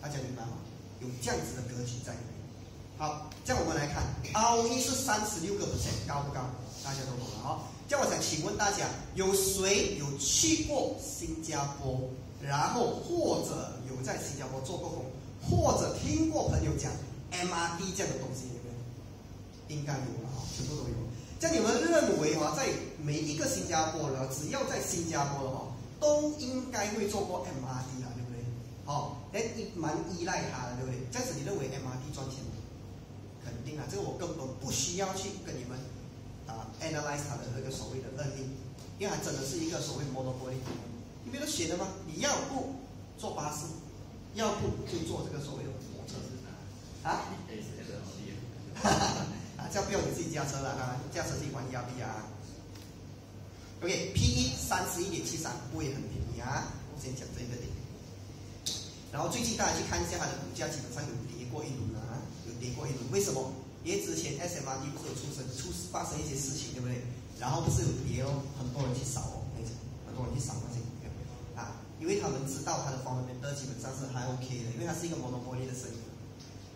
大家明白吗？有这样子的格局在里面。好，这样我们来看，ROE 是三十六个 percent，高不高？大家都懂了好，这样我想请问大家，有谁有去过新加坡，然后或者有在新加坡做过工，或者听过朋友讲 MRD 这样的东西？有没有？应该有了啊，全部都有。像你们认为哈，在每一个新加坡人，只要在新加坡的话，都应该会做过 MRD 啦，对不对？好，哎，你蛮依赖它的，对不对？这样子你认为 MRD 赚钱吗？肯定啊，这个我根本不需要去跟你们啊 analyze 它的那个所谓的案例，因为它真的是一个所谓 monopoly，你没得选的吗？你要不坐巴士，要不就坐这个所谓的火车，啊？哈 哈。这样不要你自己驾车了啊！驾车自己玩 ERP 啊。OK，P/E 三十一点七三，不会很便宜啊。我先讲这个点。然后最近大家去看一下它的股价，基本上有跌过一轮了啊，有跌过一轮。为什么？因为之前 S M R D 不是有出生出发生一些事情，对不对？然后不是有跌哦，很多人去扫哦，那种很多人去扫那些股票啊，因为他们知道它的方面的基本上是还 OK 的，因为它是一个 monopoly 的生意。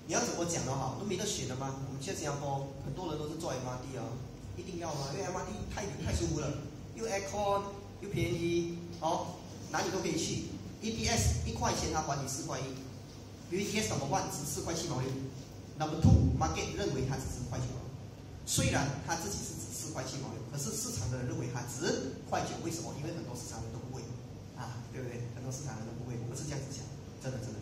你要怎么讲的话，都没得选的吗？我们去新加坡，很多人都是做 M R D 啊，一定要吗？因为 M R D 太太舒服了，又 aircon 又便宜，哦，哪里都可以去。EPS 一块钱他管你四块一，EPS 怎么换？值四块七毛六。Number two market 认为它只值块九毛，虽然它自己是值四块七毛六，可是市场的人认为它值块九，为什么？因为很多市场人都不会，啊，对不对？很多市场人都不会，我们是这样子想，真的真的。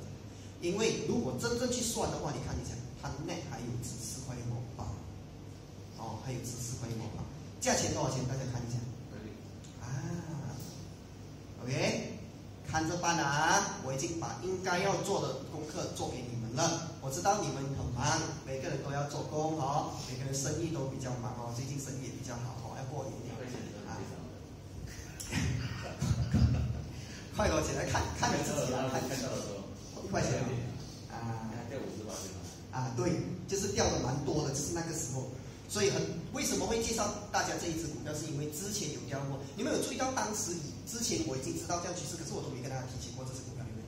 因为如果真正去算的话，你看一下，它内还有值四块六毛八，哦，还有值四块六毛八，价钱多少钱？大家看一下。啊，OK，看着办啊！我已经把应该要做的功课做给你们了。我知道你们很忙，每个人都要做工哦，每个人生意都比较忙哦，最近生意也比较好哦，要过年了啊。快点起来看看你自己啊，看。一块钱啊，掉五十块啊，对，就是掉的蛮多的，就是那个时候，所以很为什么会介绍大家这一只股票，是因为之前有掉过，你们有注意到当时之前我已经知道这样趋势，可是我都没跟大家提起过这只股票，对不对？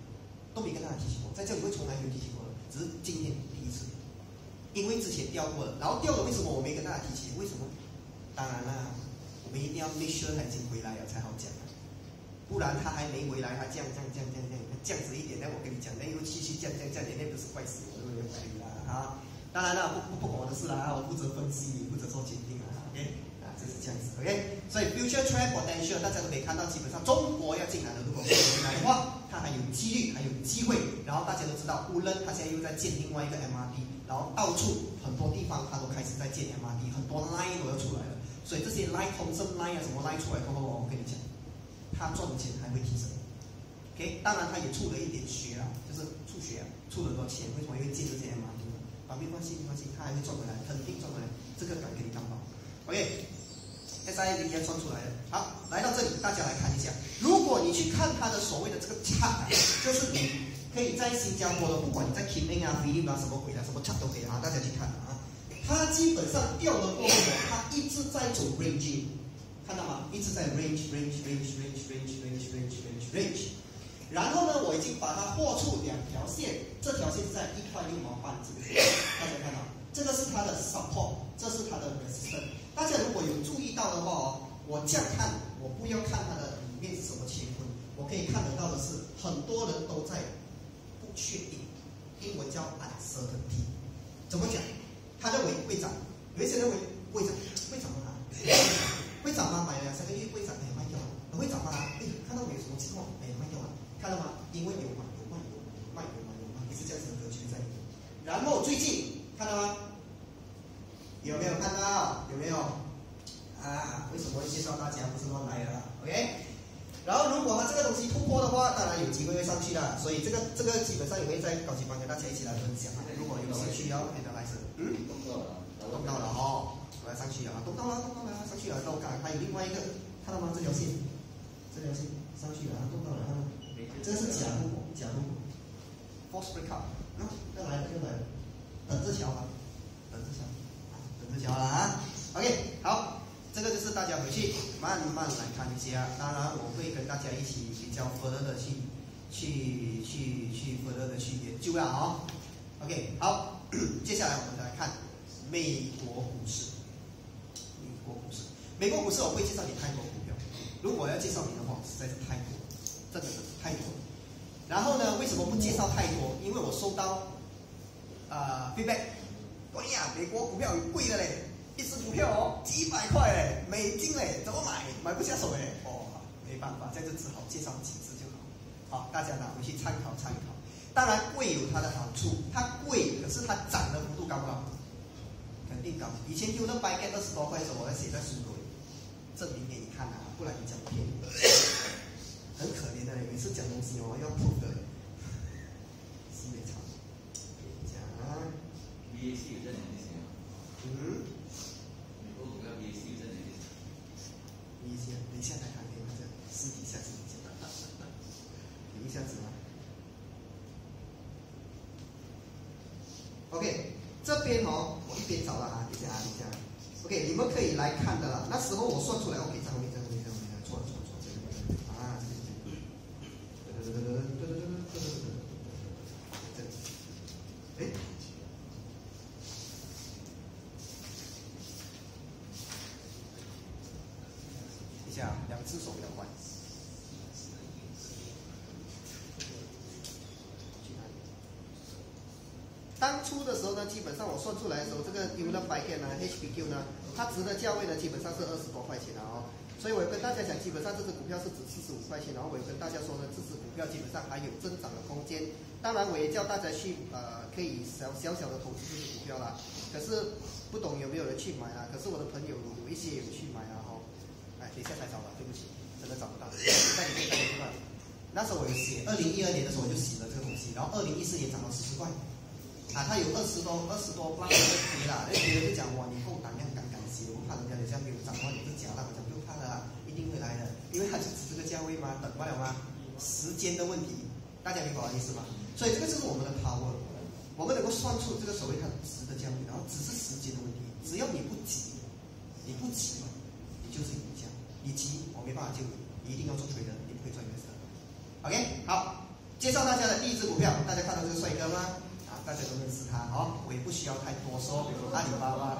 都没跟大家提起过，在这里会从来没有提起过的，只是今天第一次，因为之前掉过了，然后掉了，为什么我没跟大家提起？为什么？当然啦，我们一定要 make sure 它已经回来了才好讲。不然它还没回来，它降降降降降降值一点，那我跟你讲，那又继续降降降点，那不是怪死我，对不对？啦啊！当然了，不不不管我的事啦，我负责分析，负责做决定啊，OK？，OK？所以 future trade potential 大家都可以看到，基本上中国要进来了，如果进来的话，它还有几率，还有机会。然后大家都知道，乌伦他现在又在建另外一个 MRT，然后到处很多地方他都开始在建 MRT，很多 line 都要出来了。所以这些 line 通什 line 啊，什么 line 出来，过后我跟你讲。他赚的钱还会提升，OK，当然他也出了一点血啊，就是出血啊，出了很多钱，为什么因为借这些 M R T 啊，没关系没关系，他还会赚回来，肯定赚回来，这个敢给你担保 OK I V 也算出来了，好，来到这里大家来看一下，如果你去看他的所谓的这个差，就是你可以在新加坡的，不管你在 k i m i n g 啊、菲律宾啊什么鬼的，什么差都可以啊，大家去看啊，它基本上掉了过后，它一直在走 range。看到吗？一直在 range range range range range range range range range。然后呢，我已经把它画出两条线，这条线是在一块六毛半这个线，大家看到，这个是它的 support，这是它的 resistance。大家如果有注意到的话哦，我这样看，我不要看它的里面是什么乾坤，我可以看得到的是，很多人都在不确定，英文叫 uncertainty。怎么讲？他认为会涨，有一些认为会涨，会涨吗？会涨吗？买了两三个月会涨，哎，卖掉了。会涨吗？哎，看到没有什么情况？哎，卖掉了。看到吗？因为有买有卖有卖有买有卖，是这样子的格局在。然后最近看到吗？有没有看到？有没有？啊，为什么会介绍大家？不是乱来的，OK？然后如果它这个东西突破的话，当然有机会会上去的。所以这个这个基本上也会在高级班跟大家一起来分享。如果有兴趣要跟着来是，嗯，动到了，动到了哦，我要上去啊，动到了，动到了，上去了。那我看还有另外一个，看到吗？这条线，这条线上去了，动到了，看到。这个是假路，假路，false breakout，啊，又来了，又来了，等着瞧吧，等着瞧，等着瞧了啊，OK，好，这个就是大家回去慢慢来看一下，当然我会跟大家一起比较 further 的去去去去 further 的去研究了啊，OK，好，接下来我们来看美国股市，美国股市，美国股市我会介绍你太多股票，如果要介绍你的话，实在是太多。真的是太多，然后呢？为什么不介绍太多？因为我收到啊，feedback，哎呀，美国股票有贵的嘞，一只股票哦，几百块嘞，美金嘞，怎么买？买不下手嘞，哦，没办法，在这只好介绍几只就好，好，大家拿回去参考参考。当然，贵有它的好处，它贵，可是它涨的幅度高不高？肯定高。以前有的 buy get 二十多块的时候，我还写在书里，证明给你看啊，不然你讲骗。很可怜的嘞，每次讲东西哦要吐的，是没错。讲啊，VAC 有这能力吗？嗯。美国股票 BAC 有这能力？VAC，等一下再看，等一下，私底下私底下，等一下子啊。OK，这边哦，我一边找了啊，等一下啊，等一下。OK，你们可以来看的了。那时候我算出来，OK，在后面，在后面，在后面，错了，错了，算出来的时候，这个 U 的白片呢，HBQ 呢，它值的价位呢，基本上是二十多块钱了哦。所以我跟大家讲，基本上这只股票是值四十五块钱，然后我也跟大家说呢，这只股票基本上还有增长的空间。当然，我也叫大家去呃，可以小小小的投资这只股票啦。可是不懂有没有人去买啊？可是我的朋友有一些有去买啊，哈。哎，等一下才找吧，对不起，真的找不到。在里面，在里面。那时候我有写，二零一二年的时候我就写了这个东西，然后二零一四年涨到四十块，啊，他有二十多二十多万的跌了，那别人就讲哇，你够胆量敢敢写，我怕人家等下没有涨的话你是假的，我讲。一定会来的，因为它是值这个价位吗？等不了吗？时间的问题，大家明白我的意思吗？所以这个就是我们的 power，我们能够算出这个所谓它值的价位，然后只是时间的问题。只要你不急，你不急嘛，你就是赢家。你急，我没办法救你。你一定要做锤的，你不会赚钱的。OK，好，介绍大家的第一只股票，大家看到这个帅哥吗？啊，大家都认识他，好，我也不需要太多说，比如阿里巴巴，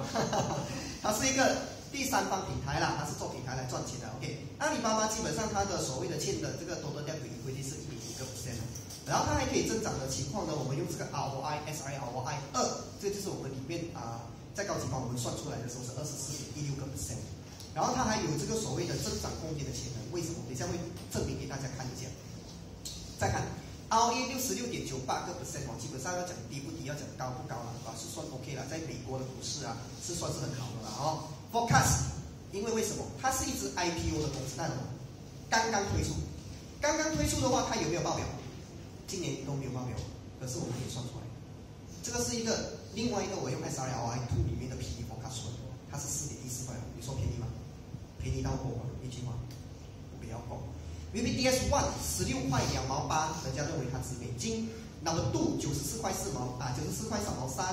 它是一个。第三方平台啦，它是做平台来赚钱的。OK，阿里巴巴基本上它的所谓的欠的这个多多掉比规定是一点一个 percent，然后它还可以增长的情况呢，我们用这个 ROI、SIROI 二，这就是我们里面啊在高级班我们算出来的时候是二十四点一六个 percent，然后它还有这个所谓的增长空间的潜能，为什么？等一下会证明给大家看一下。再看 ROE 六十六点九八个 percent 哦，基本上要讲低不低，要讲高不高了，啊是算 OK 了，在美国的股市啊是算是很好的了哦。Forecast，因为为什么？它是一只 IPO 的公司，那刚刚推出，刚刚推出的话，它有没有报表？今年都没有报表，可是我们可以算出来。这个是一个另外一个我用 SRLI Two 里面的 PE Forecast，它是四点一四块，你说便宜吗？便宜到过吗？一句话，不要过。VBDS One 十六块两毛八，人家认为它值美金。那么 Do 九十四块四毛啊，九十四块三毛三。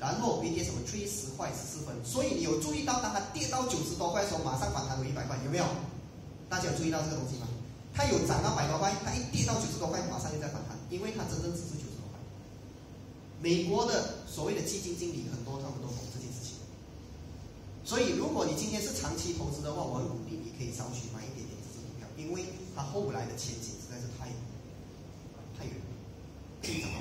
然后 VD 什么追十块十四分，所以你有注意到当它跌到九十多块的时候，马上反弹回一百块，有没有？大家有注意到这个东西吗？它有涨到百多块，它一跌到九十多块，马上又在反弹，因为它真正只是九十多块。美国的所谓的基金经理很多，他们都懂这件事情。所以，如果你今天是长期投资的话，我很鼓励你可以稍许买一点点这只股票，因为它后来的前景实在是太太远了，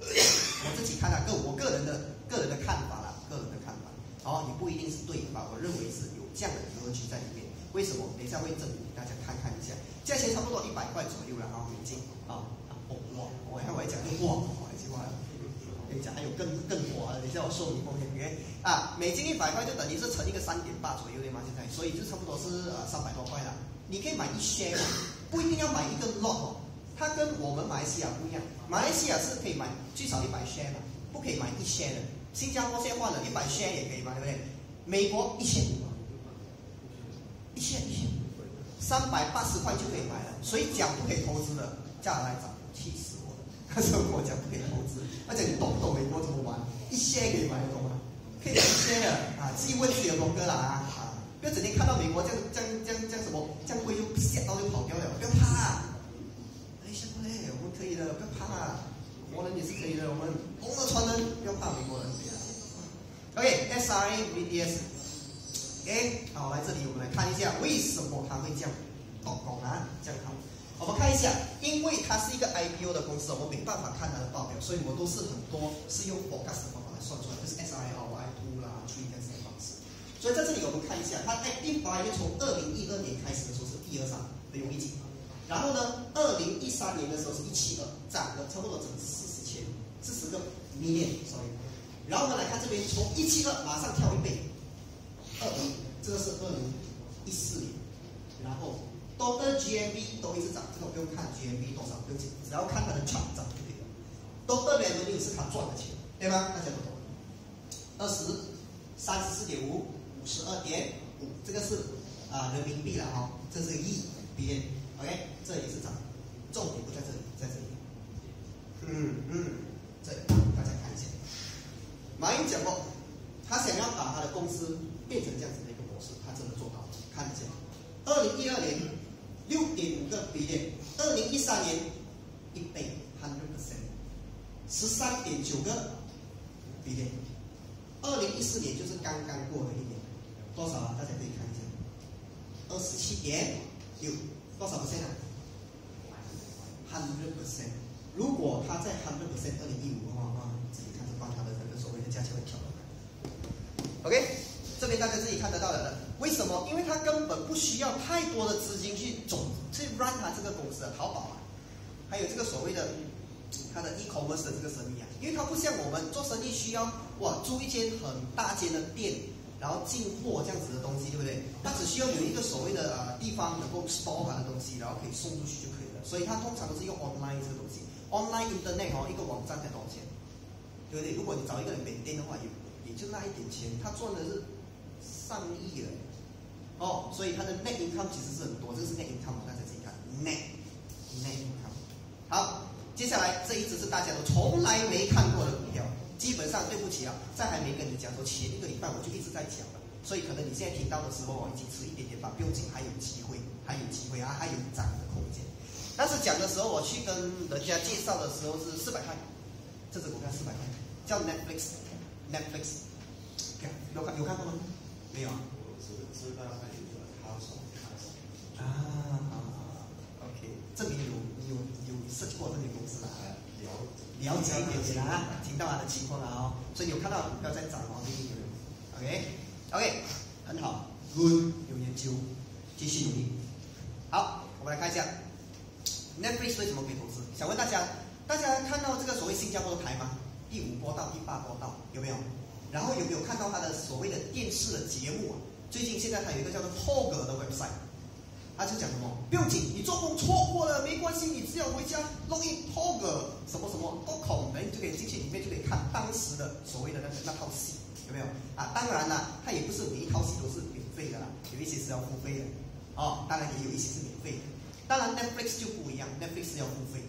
我自己看啊，个我个人的个人的看法啦，个人的看法，哦，也不一定是对吧？我认为是有这样的格局在里面。为什么？等一下会证明给大家看看一下，价钱差不多一百块左右了啊，美金啊，哦哇，我还来讲哇，我还计划。你讲，还有更更火的，等一下我收你风险，OK？啊，美金一百块就等于是乘一个三点八左右对吗？现在，所以就差不多是呃三百多块了。你可以买一千不一定要买一个 lot 哦。它跟我们马来西亚不一样，马来西亚是可以买最少一百 share 的，不可以买一千的。新加坡现在换了一百 share 也可以买，对不对？美国一千，一千一千，三百八十块就可以买了。所以讲不可以投资的，价来涨，气死他说跟我讲不可以投资，而且你懂不懂美国怎么玩？一些可以玩得懂吗？可以一些的啊，自己问自己的龙哥啦啊啊！不要整天看到美国这样这样这样这样什么，这样会就吓到就跑掉了，不要怕、啊。哎，小姑嘞，我们可以的，不要怕、啊。活人也是可以的，我们红了传人，不要怕美国人。OK，SRA VDS。OK，好，来这里我们来看一下为什么它会这样搞搞啊，这样好。我们看一下，因为它是一个 IPO 的公司，我没办法看它的报表，所以我都是很多是用 forecast 的方法来算出来，就是 SIRY two 啦、Three 这样子的方式。所以在这里我们看一下，它 active buyer 从二零一二年开始的时候是第二三的容易进，然后呢，二零一三年的时候是一七二，涨了差不多整四十千，四十个 million，sorry。然后我们来看这边，从一七二马上跳一倍，二零，这个是二零一四年，然后多的 GMV 都一直涨，这个不用看 GMV 多少，不用紧，只要看它的 chart 涨就可以了。total revenue 是它赚的钱，对吗？大家都懂。二十三十四点五，五十二点五，这个是啊、人民币了哈、这是亿 b i o k 这也是涨，重点不在这里，在这里。嗯嗯，这大家看一下，马云讲过，他想要把他的公司变成这样子的一个模式，他真的做到了。看一下，二零一二年六点五个 billion，二零一三年一倍 hundred percent，十三点九个 billion，二零一四年就是刚刚过了一年，多少啊？大家可以看一下，二十七点六，多少 percent 啊？hundred percent。如果它在 hundred percent 二零一五的话，啊，自己看着帮它的这个所谓的价钱会跳得来。OK，这边大家自己看得到的了。为什么？因为它根本不需要太多的资金去总去 run 它这个公司的淘宝啊，还有这个所谓的它的 e-commerce 的这个生意啊，因为它不像我们做生意需要哇租一间很大间的店，然后进货这样子的东西，对不对？它只需要有一个所谓的呃地方能够 store 他的东西，然后可以送出去就可以了。所以它通常都是用 online 这个东西，online internet 哦，一个网站才多少钱？对不对？如果你找一个人缅甸的话，也也就那一点钱，他赚的是上亿了。哦，所以它的 net income 其实是很多，这个是 net income，大家自己看 net net income。好，接下来这一只是大家都从来没看过的股票，基本上对不起啊，在还没跟你讲说前一个礼拜我就一直在讲了，所以可能你现在听到的时候已经迟一点点吧，不用紧，还有机会，还有机会啊，还有涨的空间。但是讲的时候，我去跟人家介绍的时候是四百块，这只股票四百块，叫 Netflix，Netflix，有看有看过吗？没有啊。我只知道他有个高手，高手。啊，OK，这里有有有 search 过这间公司了啊，了了解一点点啊，听到他的情况了哦，所以有看到股票在涨哦，这个有，OK OK，很好，Good，有研究，继续努力。好，我们来看一下 Netflix 为什么可以投资？想问大家，大家看到这个所谓新加坡的台吗？第五波到第八波到有没有？然后有没有看到他的所谓的电视的节目啊？最近现在它有一个叫做 Tog 的 website，他就讲什么？不用紧，你做梦错过了没关系，你只要回家 log in Tog 什么什么 .com，你就可以进去里面就可以看当时的所谓的那那套戏，有没有？啊，当然啦，它也不是每一套戏都是免费的啦，有一些是要付费的，哦，当然也有一些是免费的。当然 Netflix 就不一样，Netflix 要付费。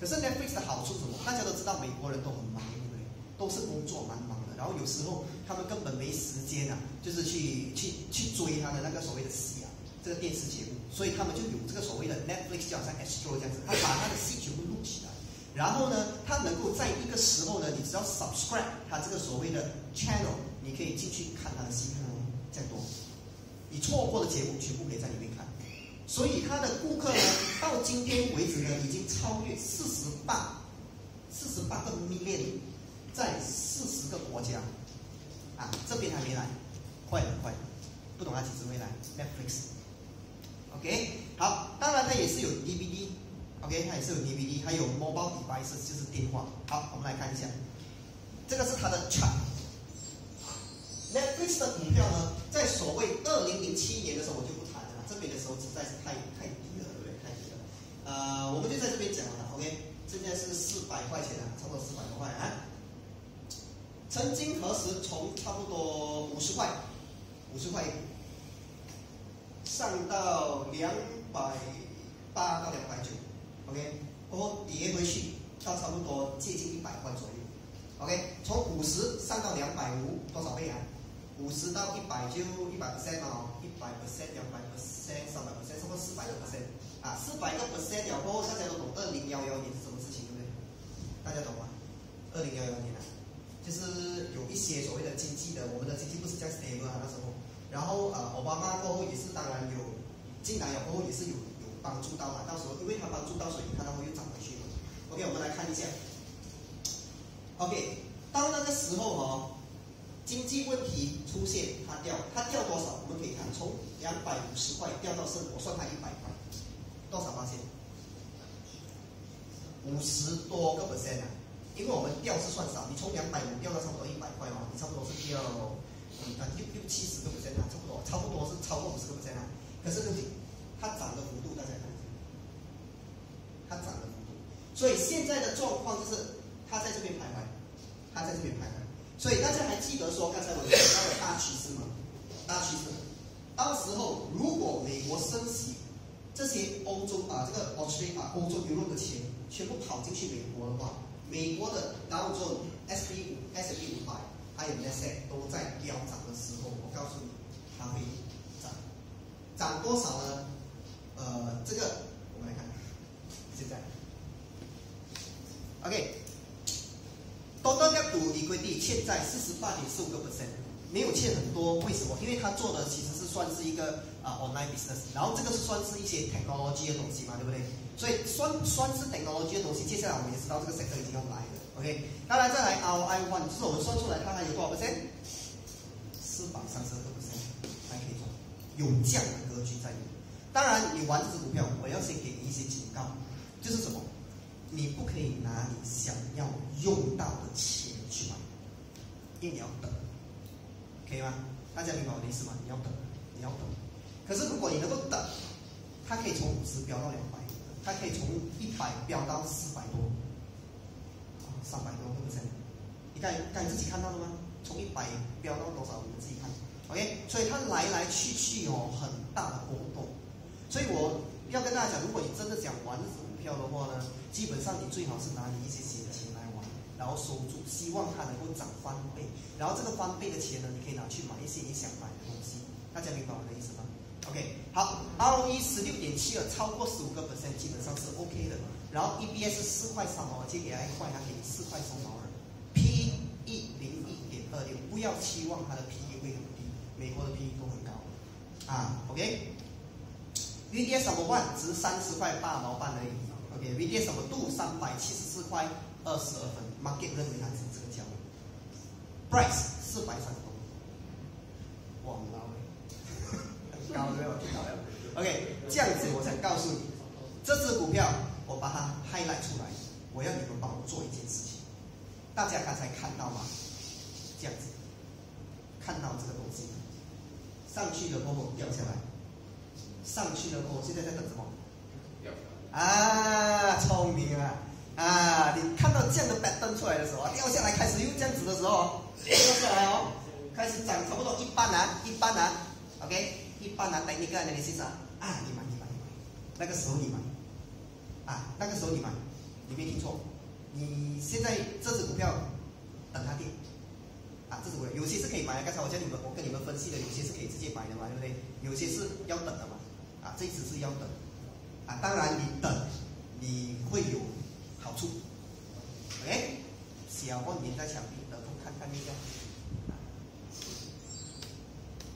可是 Netflix 的好处是什么？大家都知道美国人都很忙，对不对？都是工作蛮忙，然后有时候他们根本没时间啊，就是去去去追他的那个所谓的戏啊。这个电视节目，所以他们就有这个所谓的 Netflix，就好像 Astro 这样子，他把他的戏全部录起来，然后呢，他能够在一个时候呢，你只要 subscribe 他这个所谓的 channel，你可以进去看他的戏，看到这样多，你错过的节目全部可以在里面看，所以他的顾客呢，到今天为止呢，已经超越四十八，四十八个 million，在四十个国家，啊，这边还没来，快了快了，不懂他几时会来 Netflix。OK，好，当然它也是有 DVD，OK，它也是有 DVD，还有 mobile device 就是电话。好，我们来看一下，这个是它的 chart。Netflix 的股票呢，在所谓二零零七年的时候我就不谈了，这边的时候实在是太太低了，对不对？太低了。呃，我们就在这边讲了，OK，现在是四百块钱啊，差不多四百多块啊。曾经何时从差不多五十块，五十块。上到两百八到两百九，OK，过后跌回去到差不多接近一百块左右，OK，从五十上到两百五，多少倍啊？五十到一百就一百 percent 哦，一百 percent、两百 percent、三百 percent，差不多四百个 percent 啊，四百个 percent 了过后，大家都懂二零幺幺年是什么事情，对不对？大家懂吗？二零幺幺年啊，就是有一些所谓的经济的，我们的经济不是这样 stable 啊，那时候。然后呃，奥巴马过后也是当然有进来了过后也是有有帮助到嘛。到时候因为他帮助到，所以你看到会又涨回去嘛。OK，我们来看一下。OK，到那个时候哦，经济问题出现，它掉，它掉多少？我们可以看，从两百五十块掉到是，我算它一百块，多少发现？五十多个 percent 啊！因为我们掉是算少，你从两百五掉到差不多一百块嘛，你差不多是掉。啊，六六七十个 percent 啊，差不多，差不多是超过五十个 percent。可是问题，它涨的幅度大家看，它涨的幅度。所以现在的状况就是，它在这边徘徊，它在这边徘徊。所以大家还记得说刚才我讲到的大趋势吗？大趋势。到时候如果美国升息，这些欧洲啊，这个 Australia 欧洲流入的钱全部跑进去美国的话，美国的道琼 S P 五 S P 五百。还有那些都在飙涨的时候，我告诉你，它会涨，涨多少呢？呃，这个我们来看，现在，OK，total gap to equity 欠债四十八点四五个 percent，没有欠很多，为什么？因为他做的其实是算是一个啊 online business，然后这个是算是一些 technology 的东西嘛，对不对？所以算算是 technology 的东西，接下来我们也知道这个 sector 已经要来了。OK，当然再来 ROI one，是我们算出来它还有多少 percent？四百三十二个 percent 还可以做，有这样的格局在。当然，你玩这只股票，我要先给你一些警告，就是什么？你不可以拿你想要用到的钱去买，因为你要等，可以吗？大家明白我的意思吗？你要等，你要等。可是如果你能够等，它可以从五十飙到两百，它可以从一百飙到四百多。三百多个 percent，你刚刚自己看到了吗？从一百飙到多少？你们自己看。OK，所以它来来去去哦，很大的波动。所以我要跟大家讲，如果你真的想玩股票的话呢，基本上你最好是拿你一些闲钱来玩，然后收住，希望它能够涨翻倍。然后这个翻倍的钱呢，你可以拿去买一些你想买的东西。大家明白我的意思吗？OK，好，ROE 十六点七二，超过十五个 percent，基本上是 OK 的。然后 EBS 四块三毛，借给他一块，他给你四块三毛二，P 一零一点二六，不要期望它的 P E 会很低，美国的 P E 都很高，啊，OK，VDS 什么万值三十块八毛半而已，OK，VDS 什么度三百七十四块二十二分，Market 认为它是这个价位，Price 四百三十多，哇，老很高没有听到没有？OK，这样子我想告诉你，这只股票。我把它 highlight 出来，我要你们帮我做一件事情。大家刚才看到吗？这样子，看到这个东西，上去了过后掉下来，上去了过后现在在等什么？啊，聪明啊！啊，你看到这样的板凳出来的时候，掉下来开始又这样子的时候，掉下来哦，开始涨差不多一半啊，一半啊，OK，一半啊，等一个，等你欣赏啊，你买，你买，你买，那个时候你买。啊，那个时候你买，你没听错，你现在这只股票等它跌，啊，这只股票有些是可以买的，刚才我教你们，我跟你们分析的，有些是可以直接买的嘛，对不对？有些是要等的嘛。啊，这一次是要等啊，当然你等你会有好处，OK，小问粘在墙壁，等风看看一下。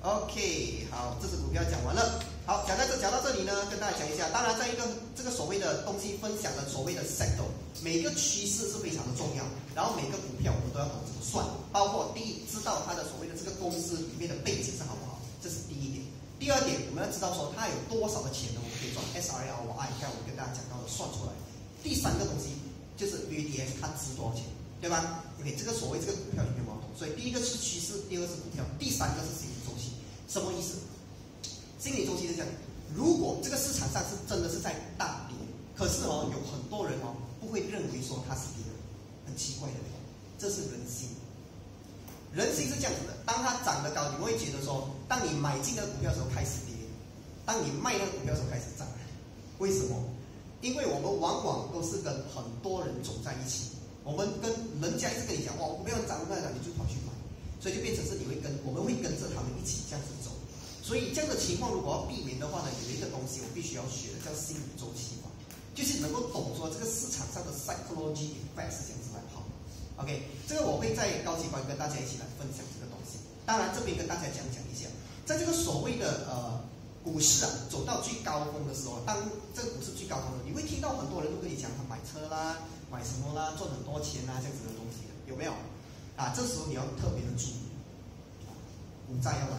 OK，好，这只股票讲完了。好，讲到这讲到这里呢，跟大家讲一下。当然，在一个这个所谓的东西分享的所谓的 sector，每个趋势是非常的重要。然后每个股票我们都要懂怎么算，包括第一，知道它的所谓的这个公司里面的背景是好不好，这是第一点。第二点，我们要知道说它有多少的钱呢？我们可以赚 SRI、ROI，看我跟大家讲到的算出来。第三个东西就是 VDS，它值多少钱，对吧？OK，这个所谓这个股票里面我要懂。所以第一个是趋势，第二个是股票，第三个是心理周期。什么意思？心理周期是这样：如果这个市场上是真的是在大跌，可是哦，有很多人哦不会认为说它是跌的，很奇怪的，这是人心。人心是这样子的：当它涨得高，你会觉得说，当你买进那个股票的时候开始跌，当你卖那个股票的时候开始涨。为什么？因为我们往往都是跟很多人走在一起，我们跟人家一直跟你讲哇，股票涨不涨，你就跑去买。所以就变成是你会跟我们会跟着他们一起这样子走，所以这样的情况如果要避免的话呢，有一个东西我必须要学的叫心理周期法，就是能够懂说这个市场上的 psychology effect 是这样子来跑。OK，这个我会在高级班跟大家一起来分享这个东西。当然这边跟大家讲讲一下，在这个所谓的呃股市啊走到最高峰的时候，当这个股市最高峰的时候，你会听到很多人都跟你讲他买车啦、买什么啦、赚很多钱啊这样子的东西，有没有？啊，这时候你要特别的注意，股灾要来。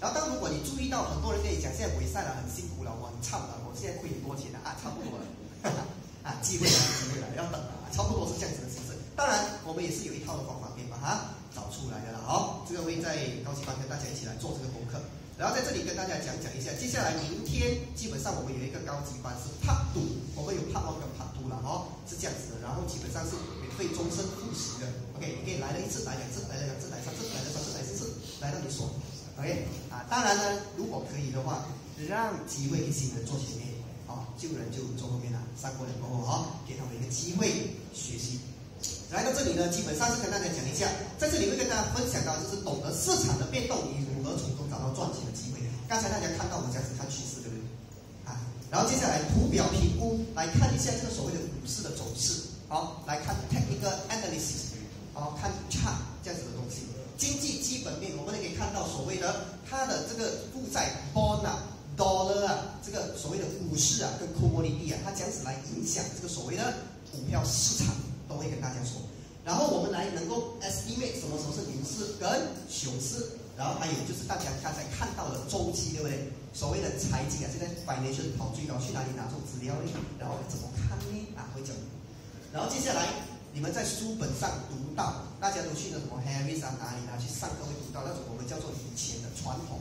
然后，当如果你注意到很多人跟你讲，现在尾赛了很辛苦了，我很差了，我现在亏很多钱了啊，差不多了，啊，机会来了，机会来了，要等啊，差不多是这样子的形式。当然，我们也是有一套的方法，可以把它找出来的了。好，这个会在高级班跟大家一起来做这个功课。然后在这里跟大家讲讲一下，接下来明天基本上我们有一个高级班是 Part Two，我们有 Part One 跟 Part Two 了，哦，是这样子的。然后基本上是免费终身复习的。OK，你可以来了一次，来两次，来了两次，来三次，来了三次，来四次，来到你所。OK，啊，当然呢，如果可以的话，让机会给新人坐前面，啊，旧人就坐后面了。上过年过后，啊，给他们一个机会学习。来到这里呢，基本上是跟大家讲一下，在这里会跟大家分享到，就是懂得市场的变动，你如何从中找到赚钱的机会。刚才大家看到我们这样子看趋势，对不对？啊，然后接下来图表评估，来看一下这个所谓的股市的走势。好，来看 technical analysis，好，看 chart 这样子的东西。经济基本面，我们也可以看到所谓的它的这个负债 bond 啊，dollar 啊，这个所谓的股市啊，跟 commodity 啊，它这样子来影响这个所谓的股票市场，我会跟大家说。然后我们来能够 estimate 什么时候是牛市跟熊市，然后还有就是大家刚才看到的周期，对不对？所谓的财经啊，现在 financial 跑最高，去哪里拿出资料呢？然后怎么看呢？啊，会讲。然后接下来。你们在书本上读到，大家都去了什么 Harris 啊哪里啊去上课会读到那种我们叫做以前的传统，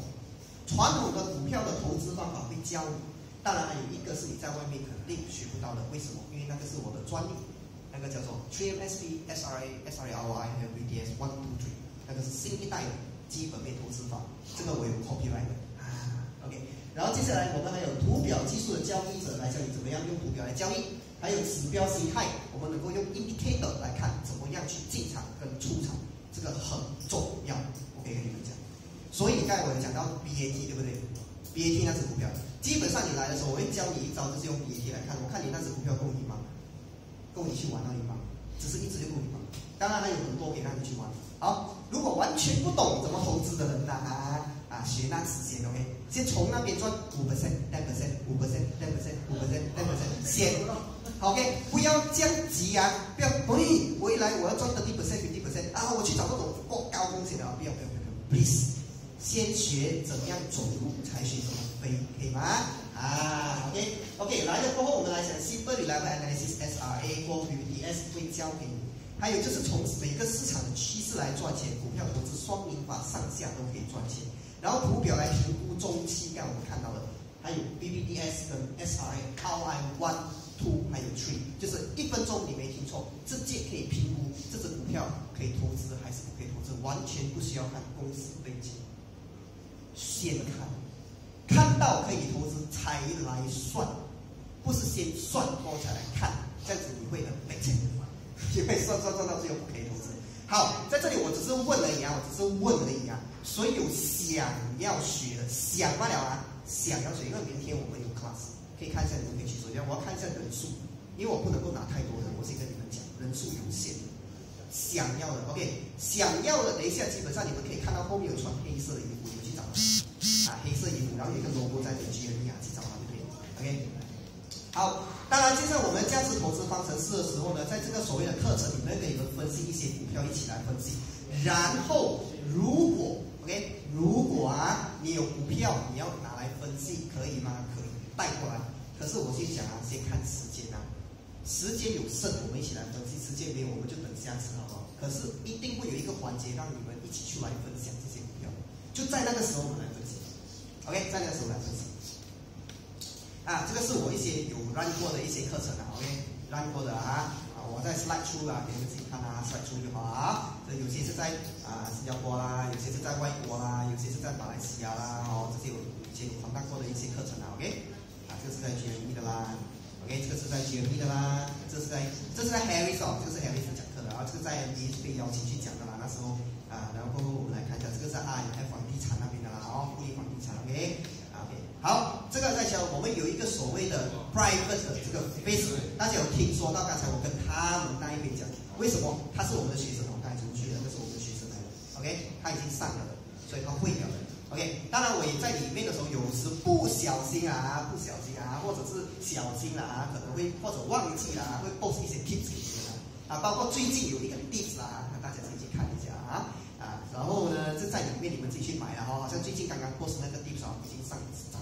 传统的股票的投资方法会教你。当然还有一个是你在外面肯定学不到的，为什么？因为那个是我的专利，那个叫做 TMSP SRA SRARY 还有 VDS One Two Three，那个是新一代的基本面投资法，这个我有 copyright 的啊。OK，然后接下来我们还有图表技术的交易者来教你怎么样用图表来交易。还有指标形态，我们能够用 indicator 来看怎么样去进场跟出场，这个很重要。我可以跟你们讲。所以刚才我有讲到 BAT 对不对？BAT 那只股票，基本上你来的时候，我会教你一招，就是用 BAT 来看。我看你那只股票够你吗？够你去玩那一吗？只是一直就够你玩？当然还有很多可以让你去玩。好，如果完全不懂怎么投资的人呢？啊啊，学那时间 OK，先从那边赚五 percent、ten percent、五 percent、ten percent、五 percent、ten percent，先。OK，不要降级啊！不要，喂，回来我要赚 thirty percent、fifty percent 啊！我去找那种过高风险的，不要不要不要，please，先学怎么样走路，才学怎么飞，可以吗？啊，OK，OK，来了过后，我们来讲 simple level analysis SRA 或 VDS 会教给你。还有就是从每个市场的趋势来赚钱，股票投资双赢法上下都可以赚钱。然后图表来评估中期，刚我们看到的，还有 BBDS 跟 SRA、RI One。Two 还有 Three，就是一分钟你没听错，直接可以评估这只股票可以投资还是不可以投资，完全不需要看公司背景，先看，看到可以投资才来算，不是先算过才来看，这样子你会很没钱的，因为算算算到最后不可以投资。好，在这里我只是问而已啊，我只是问而已啊，所以有想要学的想不了啊，想要学，因为明天我们有 class，可以看一下你们可以去做。我要看一下人数，因为我不能够拿太多人，我先跟你们讲，人数有限。想要的，OK，想要的，等一下基本上你们可以看到后面有穿黑色的衣服，你们去找他啊，黑色衣服，然后有一个 logo 在这里，G N E 啊，去找他就可以，OK。好，当然，就像我们价值投资方程式的时候呢，在这个所谓的课程里面给你们分析一些股票，一起来分析。然后，如果 OK，如果啊你有股票你要拿来分析，可以吗？可以，带过来。可是我先讲啊，先看时间啊，时间有剩，我们一起来分析；时间没有，我们就等下次，好不好？可是一定会有一个环节让你们一起去来分享这些股票，就在那个时候我们来 OK，在那个时候来分析。啊，这个是我一些有 run 过的一些课程啊，OK，run 过的啊，啊，我在 slide 出啊，给你们自己看啊，slide 出就好啊。这有些是在啊新加坡啦，有些是在外国啦，有些是在马来西亚啦，哦，这些有以前有传达过的一些课程啊，OK，啊，这个是在 GME 的啦，OK，这个是在 GME 的啦，这是在这是在 Harris 哦，这个是 Harris 讲课的啊，这个在 MBA 是被邀请去讲的啦，那时候啊，然后我们来看一下，这个是 I F 房地产那边的啦，哦，富力房地产，OK。好，这个在讲我们有一个所谓的 private 的这个 face，大家有听说到？刚才我跟他们那一边讲，为什么他是我们的学生？我刚才出去的，那是我们的学生来的，OK，他已经上了的，所以他会了的，OK。当然我也在里面的时候，有时不小心啊，不小心啊，或者是小心啊，可能会或者忘记啦，会 post 一些 tips 给你们啊，包括最近有一个 tips 啊，大家自己去看一下啊啊，然后呢，就在里面你们自己去买了哈，好像最近刚刚 post 那个 tips 啊，已经上涨。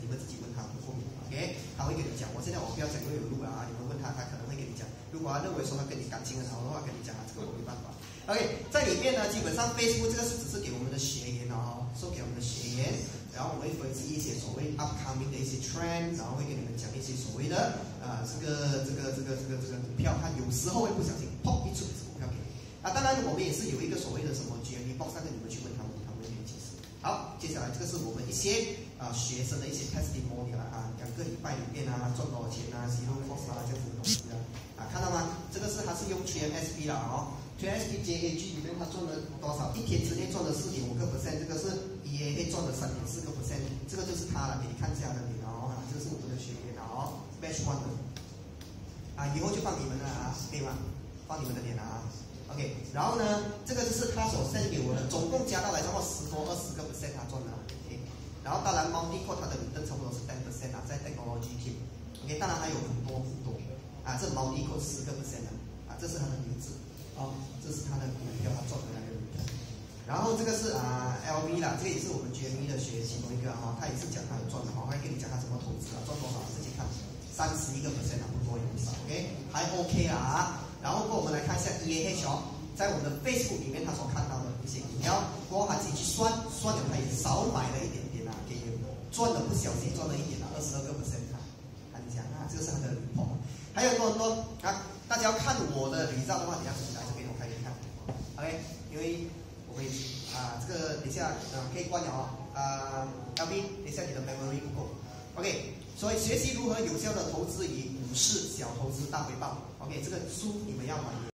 你们自己问他不后面，OK，他会跟你讲。我现在我不要讲，因为有录啊。你们问他，他可能会跟你讲。如果他认为说他跟你感情很好的话，跟你讲啊，这个我没办法。OK，在里面呢，基本上 Facebook 这个是只是给我们的学员哦，送给我们的学员，然后我会分析一些所谓 upcoming 的一些 trend，然后会给你们讲一些所谓的啊，这个这个这个这个这个股票，它有时候会不小心砰一出什么股票给你。啊，当然我们也是有一个所谓的什么 GME box，跟你们去问他们，他们会给你解释。好，接下来这个是我们一些。啊，学生的一些 testimony 了啊，两个礼拜里面啊，赚多少钱啊，zero cost 啊，这样子东西啊，啊，看到吗？这个是他是用 TMSB 了哦，TMSB JAG 里面他赚了多少？一天之内赚了四点五个 percent，这个是 EAA 赚了三点四个 percent，这个就是他了，给你看一下的脸哦，这个是我们的学员哦，batch one 的，啊，以后就放你们的啊，可以吗？放你们的脸了啊，OK，然后呢，这个就是他所分给我的，总共加到来之后十多二十个 percent 他赚的。然后当然，猫地阔它的理论差不多是 ten percent 啊，在 technology team，OK，当然还有很多很多，啊，这猫地阔十个 percent 的，啊，这是它的名字，哦，这是它的股票，它做的那个理论。然后这个是啊 LV 啦，这个也是我们 GME 的学其中一个哈，他也是讲他有赚的哈，会跟你讲他怎么投资啊，赚多少自己看，三十一个 percent 啊，不多也不少，OK，还 OK 啊。然后过我们来看一下 EAH 哦，在我们的 Facebook 里面他所看到的一些股票，过后他自己去算，算了他也少买了一点点啊，给。赚的不小心赚了一点啊，二十二个 percent 看，看一下啊，这个是他的 report，还有多很多啊，大家要看我的礼照的话，你要自己来这边我开给你看，OK，因为我会啊，这个等下啊可以关了哦，啊，L B，等下你的 memory 不够，OK，所以学习如何有效的投资与股市小投资大回报，OK，这个书你们要买。